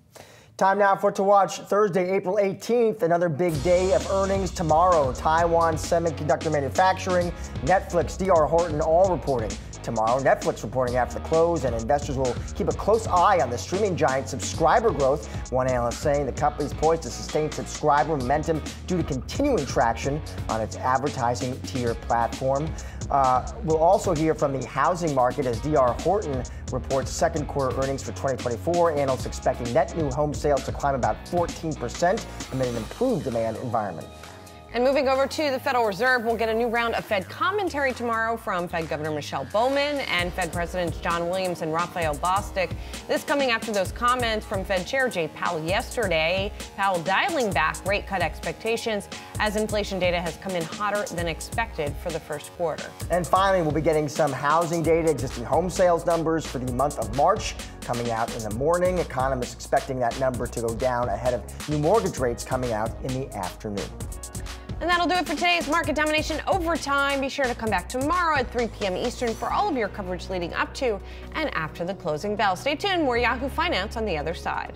Time now for To Watch Thursday, April 18th. Another big day of earnings tomorrow. Taiwan Semiconductor Manufacturing, Netflix, DR Horton all reporting tomorrow. Netflix reporting after the close, and investors will keep a close eye on the streaming giant subscriber growth. One analyst saying the company's poised to sustain subscriber momentum due to continuing traction on its advertising tier platform. Uh, we'll also hear from the housing market as DR Horton reports second quarter earnings for 2024. Analysts expecting net new home sales to climb about 14% amid an improved demand environment. And moving over to the Federal Reserve, we'll get a new round of Fed commentary tomorrow from Fed Governor Michelle Bowman and Fed Presidents John Williams and Raphael Bostic. This coming after those comments from Fed Chair Jay Powell yesterday. Powell dialing back rate cut expectations as inflation data has come in hotter than expected for the first quarter. And finally, we'll be getting some housing data, existing home sales numbers for the month of March coming out in the morning. Economists expecting that number to go down ahead of new mortgage rates coming out in the afternoon. And that'll do it for today's Market Domination Overtime. Be sure to come back tomorrow at 3 p.m. Eastern for all of your coverage leading up to and after the closing bell. Stay tuned. More Yahoo Finance on the other side.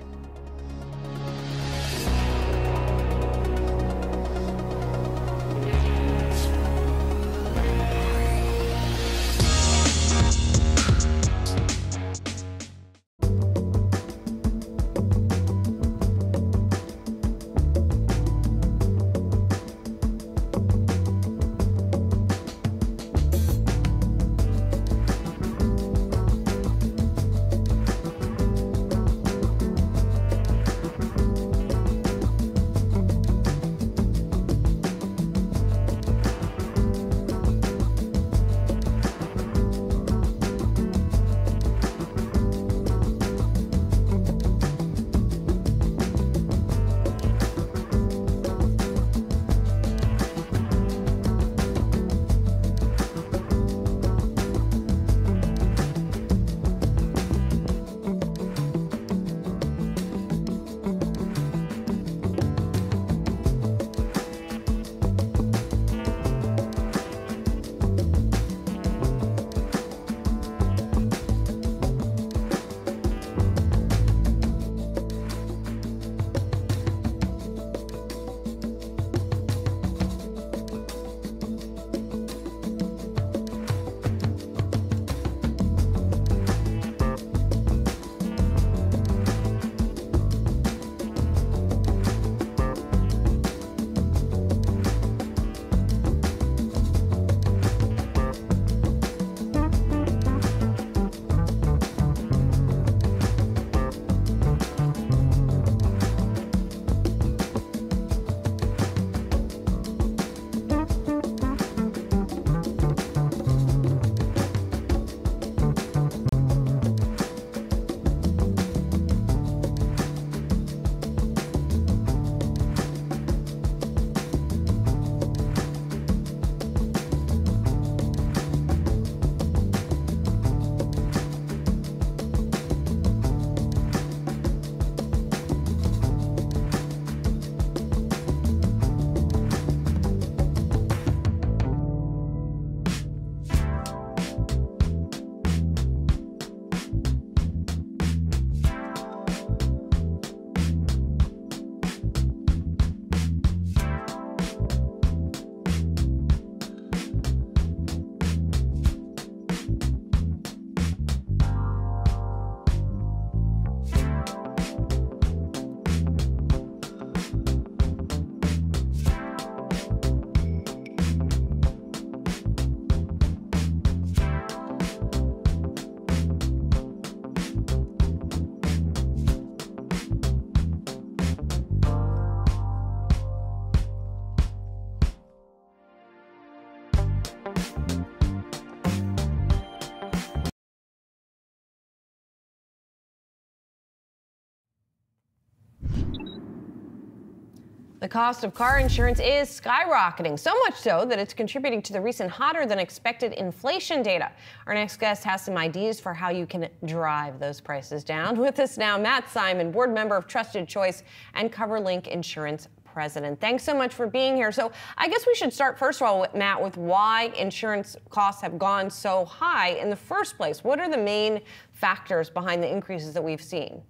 The cost of car insurance is skyrocketing, so much so that it's contributing to the recent hotter than expected inflation data. Our next guest has some ideas for how you can drive those prices down. With us now, Matt Simon, board member of Trusted Choice and CoverLink Insurance president. Thanks so much for being here. So, I guess we should start first of all, with Matt, with why insurance costs have gone so high in the first place. What are the main factors behind the increases that we've seen?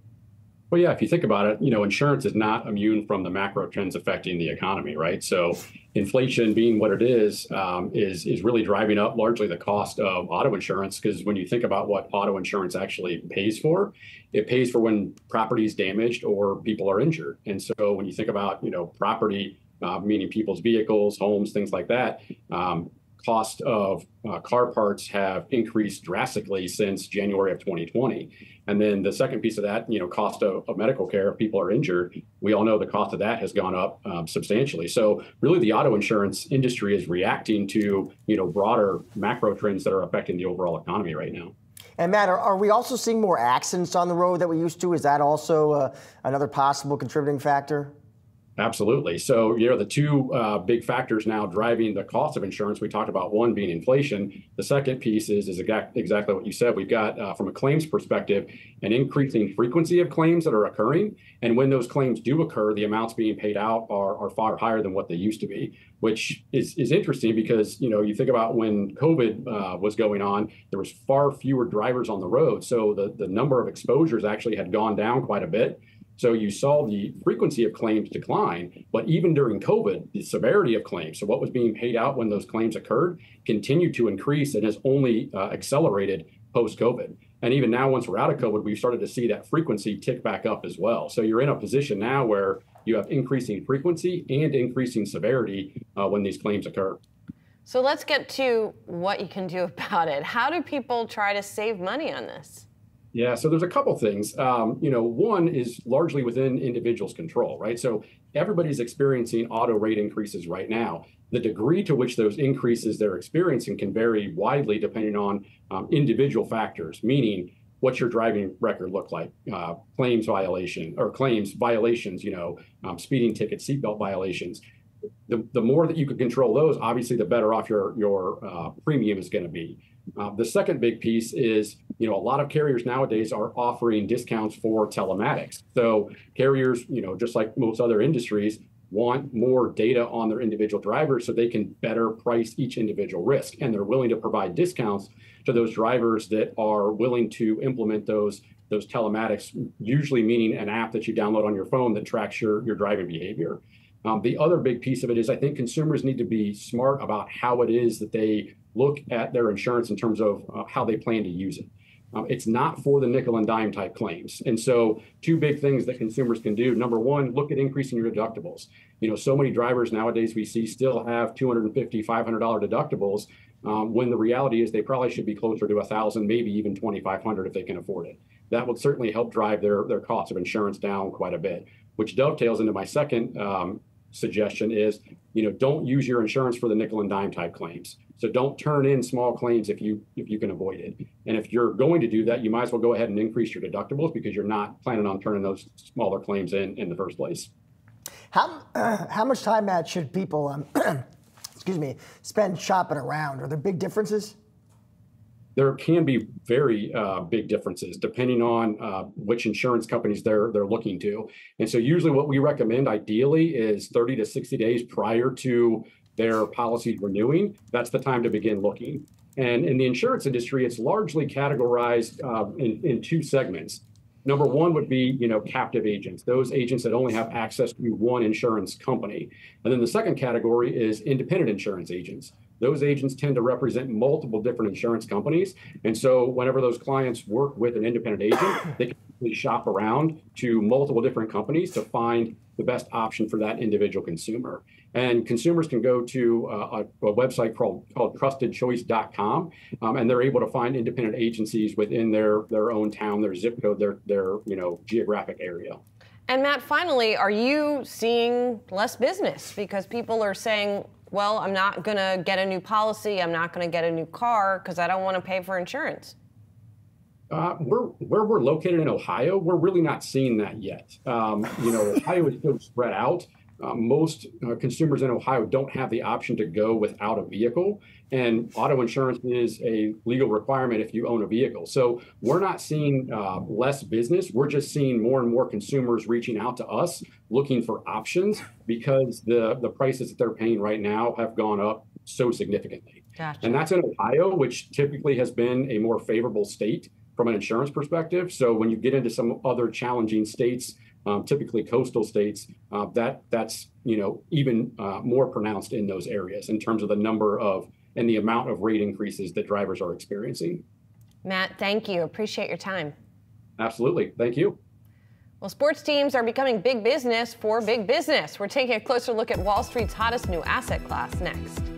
Well, yeah, if you think about it, you know, insurance is not immune from the macro trends affecting the economy, right? So, inflation being what it is, um, is is really driving up largely the cost of auto insurance. Because when you think about what auto insurance actually pays for, it pays for when property is damaged or people are injured. And so, when you think about you know property, uh, meaning people's vehicles, homes, things like that, um, cost of uh, car parts have increased drastically since January of 2020. And then the second piece of that, you know, cost of, of medical care if people are injured, we all know the cost of that has gone up um, substantially. So really, the auto insurance industry is reacting to you know broader macro trends that are affecting the overall economy right now. And Matt, are, are we also seeing more accidents on the road that we used to? Is that also uh, another possible contributing factor? Absolutely. So, you know, the two uh, big factors now driving the cost of insurance, we talked about one being inflation. The second piece is, is exactly what you said. We've got, uh, from a claims perspective, an increasing frequency of claims that are occurring. And when those claims do occur, the amounts being paid out are, are far higher than what they used to be, which is, is interesting because, you know, you think about when COVID uh, was going on, there was far fewer drivers on the road. So the, the number of exposures actually had gone down quite a bit. So you saw the frequency of claims decline, but even during COVID, the severity of claims, so what was being paid out when those claims occurred, continued to increase and has only uh, accelerated post COVID. And even now, once we're out of COVID, we've started to see that frequency tick back up as well. So you're in a position now where you have increasing frequency and increasing severity uh, when these claims occur. So let's get to what you can do about it. How do people try to save money on this? Yeah, so there's a couple things. Um, you know, one is largely within individuals' control, right? So everybody's experiencing auto rate increases right now. The degree to which those increases they're experiencing can vary widely depending on um, individual factors, meaning what's your driving record look like, uh, claims violation or claims violations, you know, um, speeding tickets, seatbelt violations. The, the more that you can control those, obviously, the better off your your uh, premium is going to be. Uh, the second big piece is, you know, a lot of carriers nowadays are offering discounts for telematics. So carriers, you know, just like most other industries, want more data on their individual drivers so they can better price each individual risk. And they're willing to provide discounts to those drivers that are willing to implement those those telematics, usually meaning an app that you download on your phone that tracks your, your driving behavior. Um, the other big piece of it is I think consumers need to be smart about how it is that they look at their insurance in terms of uh, how they plan to use it. Um, it's not for the nickel and dime type claims. And so, two big things that consumers can do. Number one, look at increasing your deductibles. You know, so many drivers nowadays we see still have $250, $500 deductibles um, when the reality is they probably should be closer to a 1000 maybe even 2500 if they can afford it. That would certainly help drive their, their cost of insurance down quite a bit, which dovetails into my second um, suggestion is, you know, don't use your insurance for the nickel and dime type claims. So don't turn in small claims if you if you can avoid it. And if you're going to do that, you might as well go ahead and increase your deductibles because you're not planning on turning those smaller claims in in the first place. How uh, how much time, Matt, should people um, excuse me spend shopping around? Are there big differences? There can be very uh, big differences depending on uh, which insurance companies they're they're looking to. And so usually what we recommend ideally is 30 to 60 days prior to their policies renewing, that's the time to begin looking. And in the insurance industry, it's largely categorized uh, in, in two segments. Number one would be, you know, captive agents, those agents that only have access to one insurance company. And then the second category is independent insurance agents. Those agents tend to represent multiple different insurance companies. And so whenever those clients work with an independent agent, they can shop around to multiple different companies to find the best option for that individual consumer. And consumers can go to uh, a, a, website called, called trustedchoice.com, um, and they're able to find independent agencies within their, their own town, their zip code, their, their you know, geographic area. And Matt, finally, are you seeing less business because people are saying, well, I'm not going to get a new policy, I'm not going to get a new car because I don't want to pay for insurance? Uh, we're where we're located in Ohio. We're really not seeing that yet. Um, you know, Ohio is so spread out uh, most uh, consumers in Ohio don't have the option to go without a vehicle. And auto insurance is a legal requirement if you own a vehicle. So we're not seeing uh, less business. We're just seeing more and more consumers reaching out to us looking for options because the, the prices that they're paying right now have gone up so significantly. Gotcha. And that's in Ohio, which typically has been a more favorable state from an insurance perspective. So when you get into some other challenging states, um, typically coastal states, uh, that that's you know even uh, more pronounced in those areas in terms of the number of and the amount of rate increases that drivers are experiencing. Matt, thank you. Appreciate your time. Absolutely. Thank you. Well, sports teams are becoming big business for big business. We're taking a closer look at Wall Street's hottest new asset class next.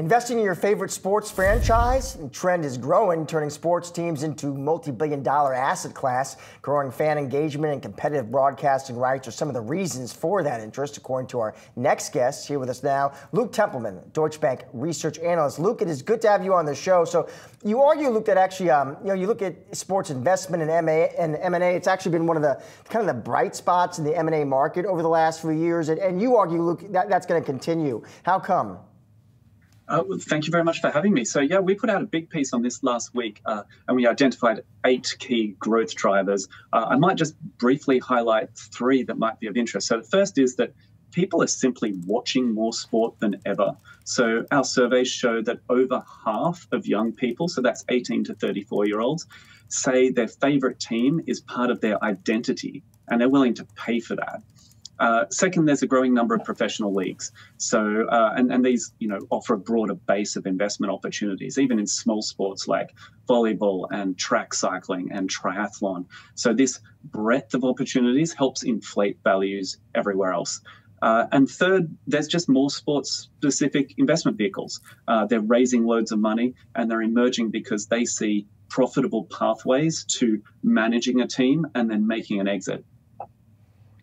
Investing in your favorite sports franchise, the trend is growing, turning sports teams into multi-billion dollar asset class. Growing fan engagement and competitive broadcasting rights are some of the reasons for that interest, according to our next guest here with us now, Luke Templeman, Deutsche Bank research analyst. Luke, it is good to have you on the show. So you argue, Luke, that actually, um, you know, you look at sports investment and M&A, and M&A, it's actually been one of the kind of the bright spots in the M&A market over the last few years. And, and you argue, Luke, that, that's going to continue. How come? Uh, thank you very much for having me. So, yeah, we put out a big piece on this last week, uh, and we identified eight key growth drivers. Uh, I might just briefly highlight three that might be of interest. So, the first is that people are simply watching more sport than ever. So, our surveys show that over half of young people, so that's 18 to 34 year olds, say their favorite team is part of their identity, and they're willing to pay for that. Uh, second, there's a growing number of professional leagues. So, uh, and, and these, you know, offer a broader base of investment opportunities, even in small sports like volleyball and track cycling and triathlon. So, this breadth of opportunities helps inflate values everywhere else. Uh, and third, there's just more sports specific investment vehicles. Uh, they're raising loads of money and they're emerging because they see profitable pathways to managing a team and then making an exit.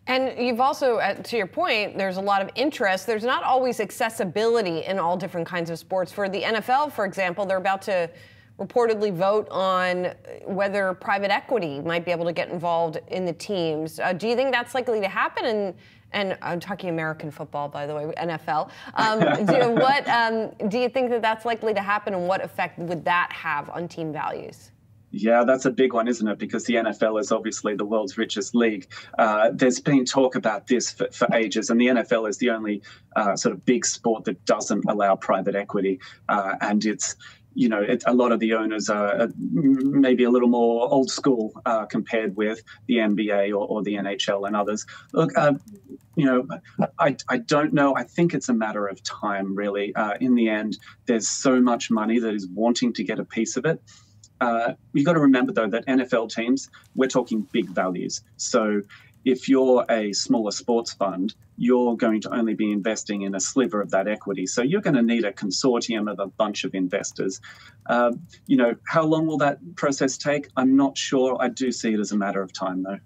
And you've also, to your point, there's a lot of interest. There's not always accessibility in all different kinds of sports. For the NFL, for example, they're about to reportedly vote on whether private equity might be able to get involved in the teams. Uh, do you think that's likely to happen? And and I'm talking American football, by the way, NFL. Um, do, what um, do you think that that's likely to happen, and what effect would that have on team values? Yeah, that's a big one, isn't it? Because the NFL is obviously the world's richest league. Uh, there's been talk about this for, for, ages, and the NFL is the only uh, sort of big sport that doesn't allow private equity, uh, and it's you know, it, a lot of the owners are uh, maybe a little more old school uh, compared with the NBA or, or, the NHL and others. Look, uh, you know, I, I don't know. I think it's a matter of time, really. Uh, in the end, there's so much money that is wanting to get a piece of it. Uh, you've got to remember, though, that NFL teams, we're talking big values. So if you're a smaller sports fund, you're going to only be investing in a sliver of that equity. So you're going to need a consortium of a bunch of investors. Uh, you know, how long will that process take? I'm not sure. I do see it as a matter of time, though.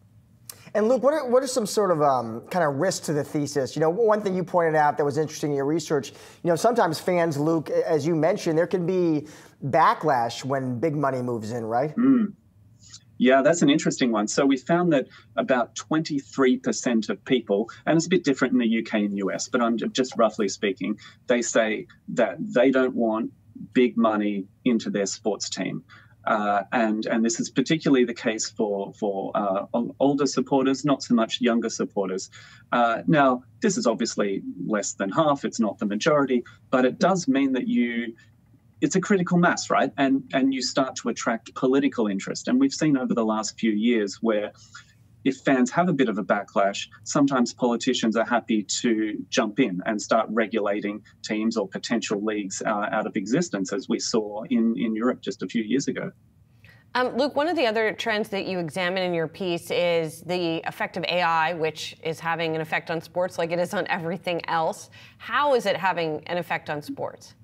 And Luke, what are, what are some sort of um, kind of risks to the thesis? You know, one thing you pointed out that was interesting in your research, you know, sometimes fans, Luke, as you mentioned, there can be backlash when big money moves in, right? Mm. Yeah, that's an interesting one. So we found that about 23% of people, and it's a bit different in the UK and US, but I'm just roughly speaking, they say that they don't want big money into their sports team. Uh, and and this is particularly the case for for uh, older supporters, not so much younger supporters. Uh, now, this is obviously less than half; it's not the majority, but it does mean that you it's a critical mass, right? And and you start to attract political interest. And we've seen over the last few years where if fans have a bit of a backlash, sometimes politicians are happy to jump in and start regulating teams or potential leagues uh, out of existence, as we saw in, in Europe just a few years ago. Um, Luke, one of the other trends that you examine in your piece is the effect of AI, which is having an effect on sports like it is on everything else. How is it having an effect on sports?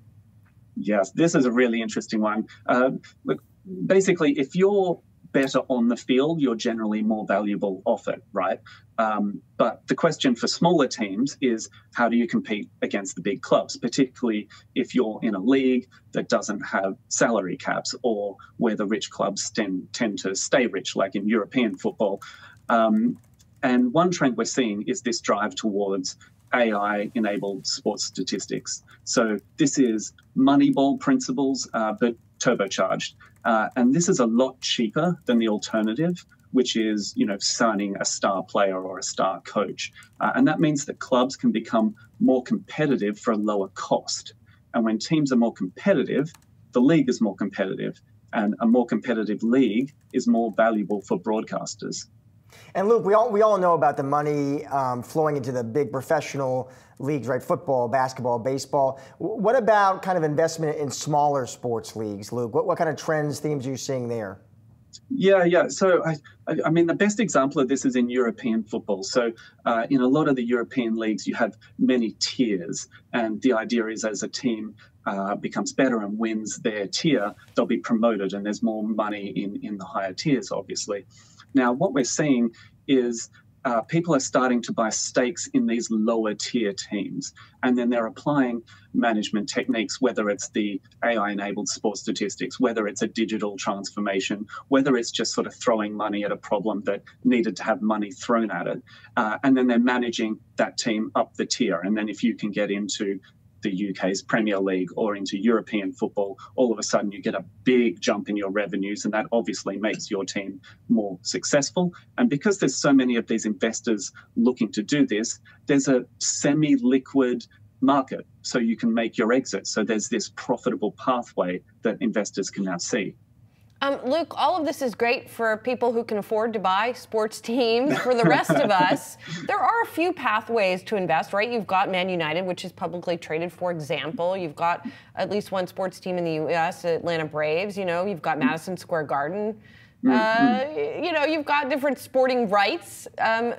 Yes, this is a really interesting one. Uh, look, basically, if you're better on the field, you're generally more valuable off it, right? Um, but the question for smaller teams is how do you compete against the big clubs, particularly if you're in a league that doesn't have salary caps or where the rich clubs tend, tend to stay rich, like in European football. Um, and one trend we're seeing is this drive towards AI enabled sports statistics. So this is Moneyball principles, uh, but turbocharged. Uh, and this is a lot cheaper than the alternative, which is, you know, signing a star player or a star coach. Uh, and that means that clubs can become more competitive for a lower cost. And when teams are more competitive, the league is more competitive. And a more competitive league is more valuable for broadcasters. And Luke, we all we all know about the money um, flowing into the big professional leagues, right? Football, basketball, baseball. What about kind of investment in smaller sports leagues, Luke? What, what kind of trends, themes are you seeing there? Yeah, yeah. So, I, I mean, the best example of this is in European football. So, uh, in a lot of the European leagues, you have many tiers, and the idea is as a team uh, becomes better and wins their tier, they'll be promoted, and there's more money in in the higher tiers, obviously. Now, what we're seeing is uh, people are starting to buy stakes in these lower tier teams. And then they're applying management techniques, whether it's the AI enabled sports statistics, whether it's a digital transformation, whether it's just sort of throwing money at a problem that needed to have money thrown at it. Uh, and then they're managing that team up the tier. And then if you can get into the UK's Premier League or into European football, all of a sudden you get a big jump in your revenues, and that obviously makes your team more successful. And because there's so many of these investors looking to do this, there's a semi liquid market so you can make your exit. So there's this profitable pathway that investors can now see. Um, Luke, all of this is great for people who can afford to buy sports teams. For the rest of us, there are a few pathways to invest, right? You've got Man United, which is publicly traded, for example. You've got at least one sports team in the U.S., Atlanta Braves. You know, you've got Madison Square Garden. Uh, Mm-hmm. you know, you've got different sporting rights. Um,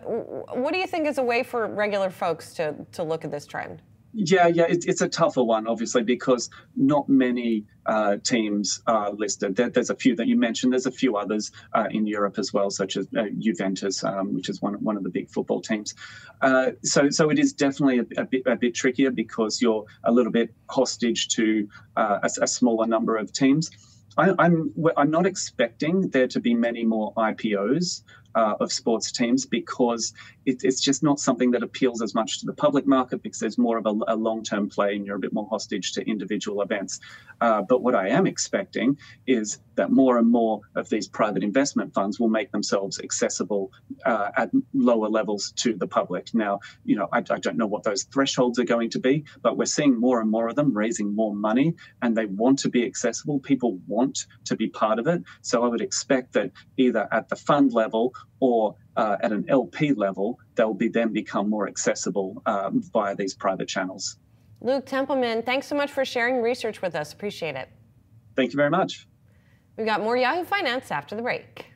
what do you think is a way for regular folks to, to look at this trend? Yeah, yeah, it, it's a tougher one, obviously, because not many uh, teams are listed. There, there's a few that you mentioned. There's a few others uh, in Europe as well, such as uh, Juventus, um, which is one one of the big football teams. Uh, so, so it is definitely a, a, bit a bit trickier because you're a little bit hostage to uh, a, a smaller number of teams. I, I'm I'm not expecting there to be many more IPOs uh, of sports teams because it, it's just not something that appeals as much to the public market because there's more of a, a long-term play and you're a bit more hostage to individual events. Uh, but what I am expecting is that more and more of these private investment funds will make themselves accessible uh, at lower levels to the public. Now, you know, I, I don't know what those thresholds are going to be, but we're seeing more and more of them raising more money and they want to be accessible. People want to be part of it. So I would expect that either at the fund level or uh, at an LP level, they'll be then become more accessible um, via these private channels. Luke Templeman, thanks so much for sharing research with us. Appreciate it. Thank you very much. We've got more Yahoo Finance after the break.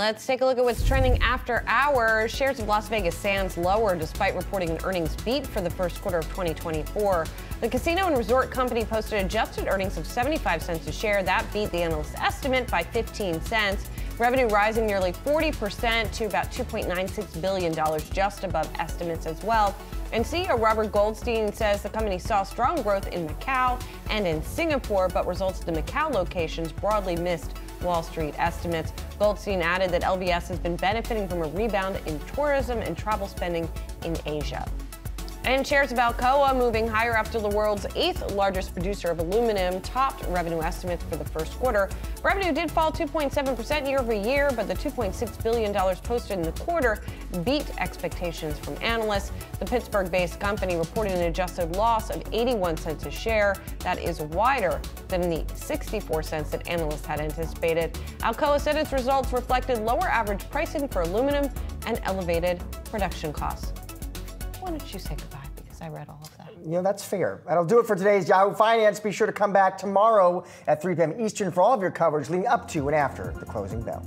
Let's take a look at what's trending after hours. Shares of Las Vegas Sands lower despite reporting an earnings beat for the first quarter of 2024. The casino and resort company posted adjusted earnings of 75 cents a share. That beat the analyst estimate by 15 cents. Revenue rising nearly 40% to about $2.96 billion, just above estimates as well. And CEO Robert Goldstein says the company saw strong growth in Macau and in Singapore, but results at the Macau locations broadly missed Wall Street estimates. Goldstein added that LVS has been benefiting from a rebound in tourism and travel spending in Asia. And shares of Alcoa moving higher after the world's eighth largest producer of aluminum topped revenue estimates for the first quarter. Revenue did fall 2.7% year over year, but the $2.6 billion posted in the quarter beat expectations from analysts. The Pittsburgh based company reported an adjusted loss of 81 cents a share. That is wider than the 64 cents that analysts had anticipated. Alcoa said its results reflected lower average pricing for aluminum and elevated production costs. Why don't you say goodbye? Because I read all of that. You know, that's fair. That'll do it for today's Yahoo Finance. Be sure to come back tomorrow at 3 p.m. Eastern for all of your coverage leading up to and after the closing bell.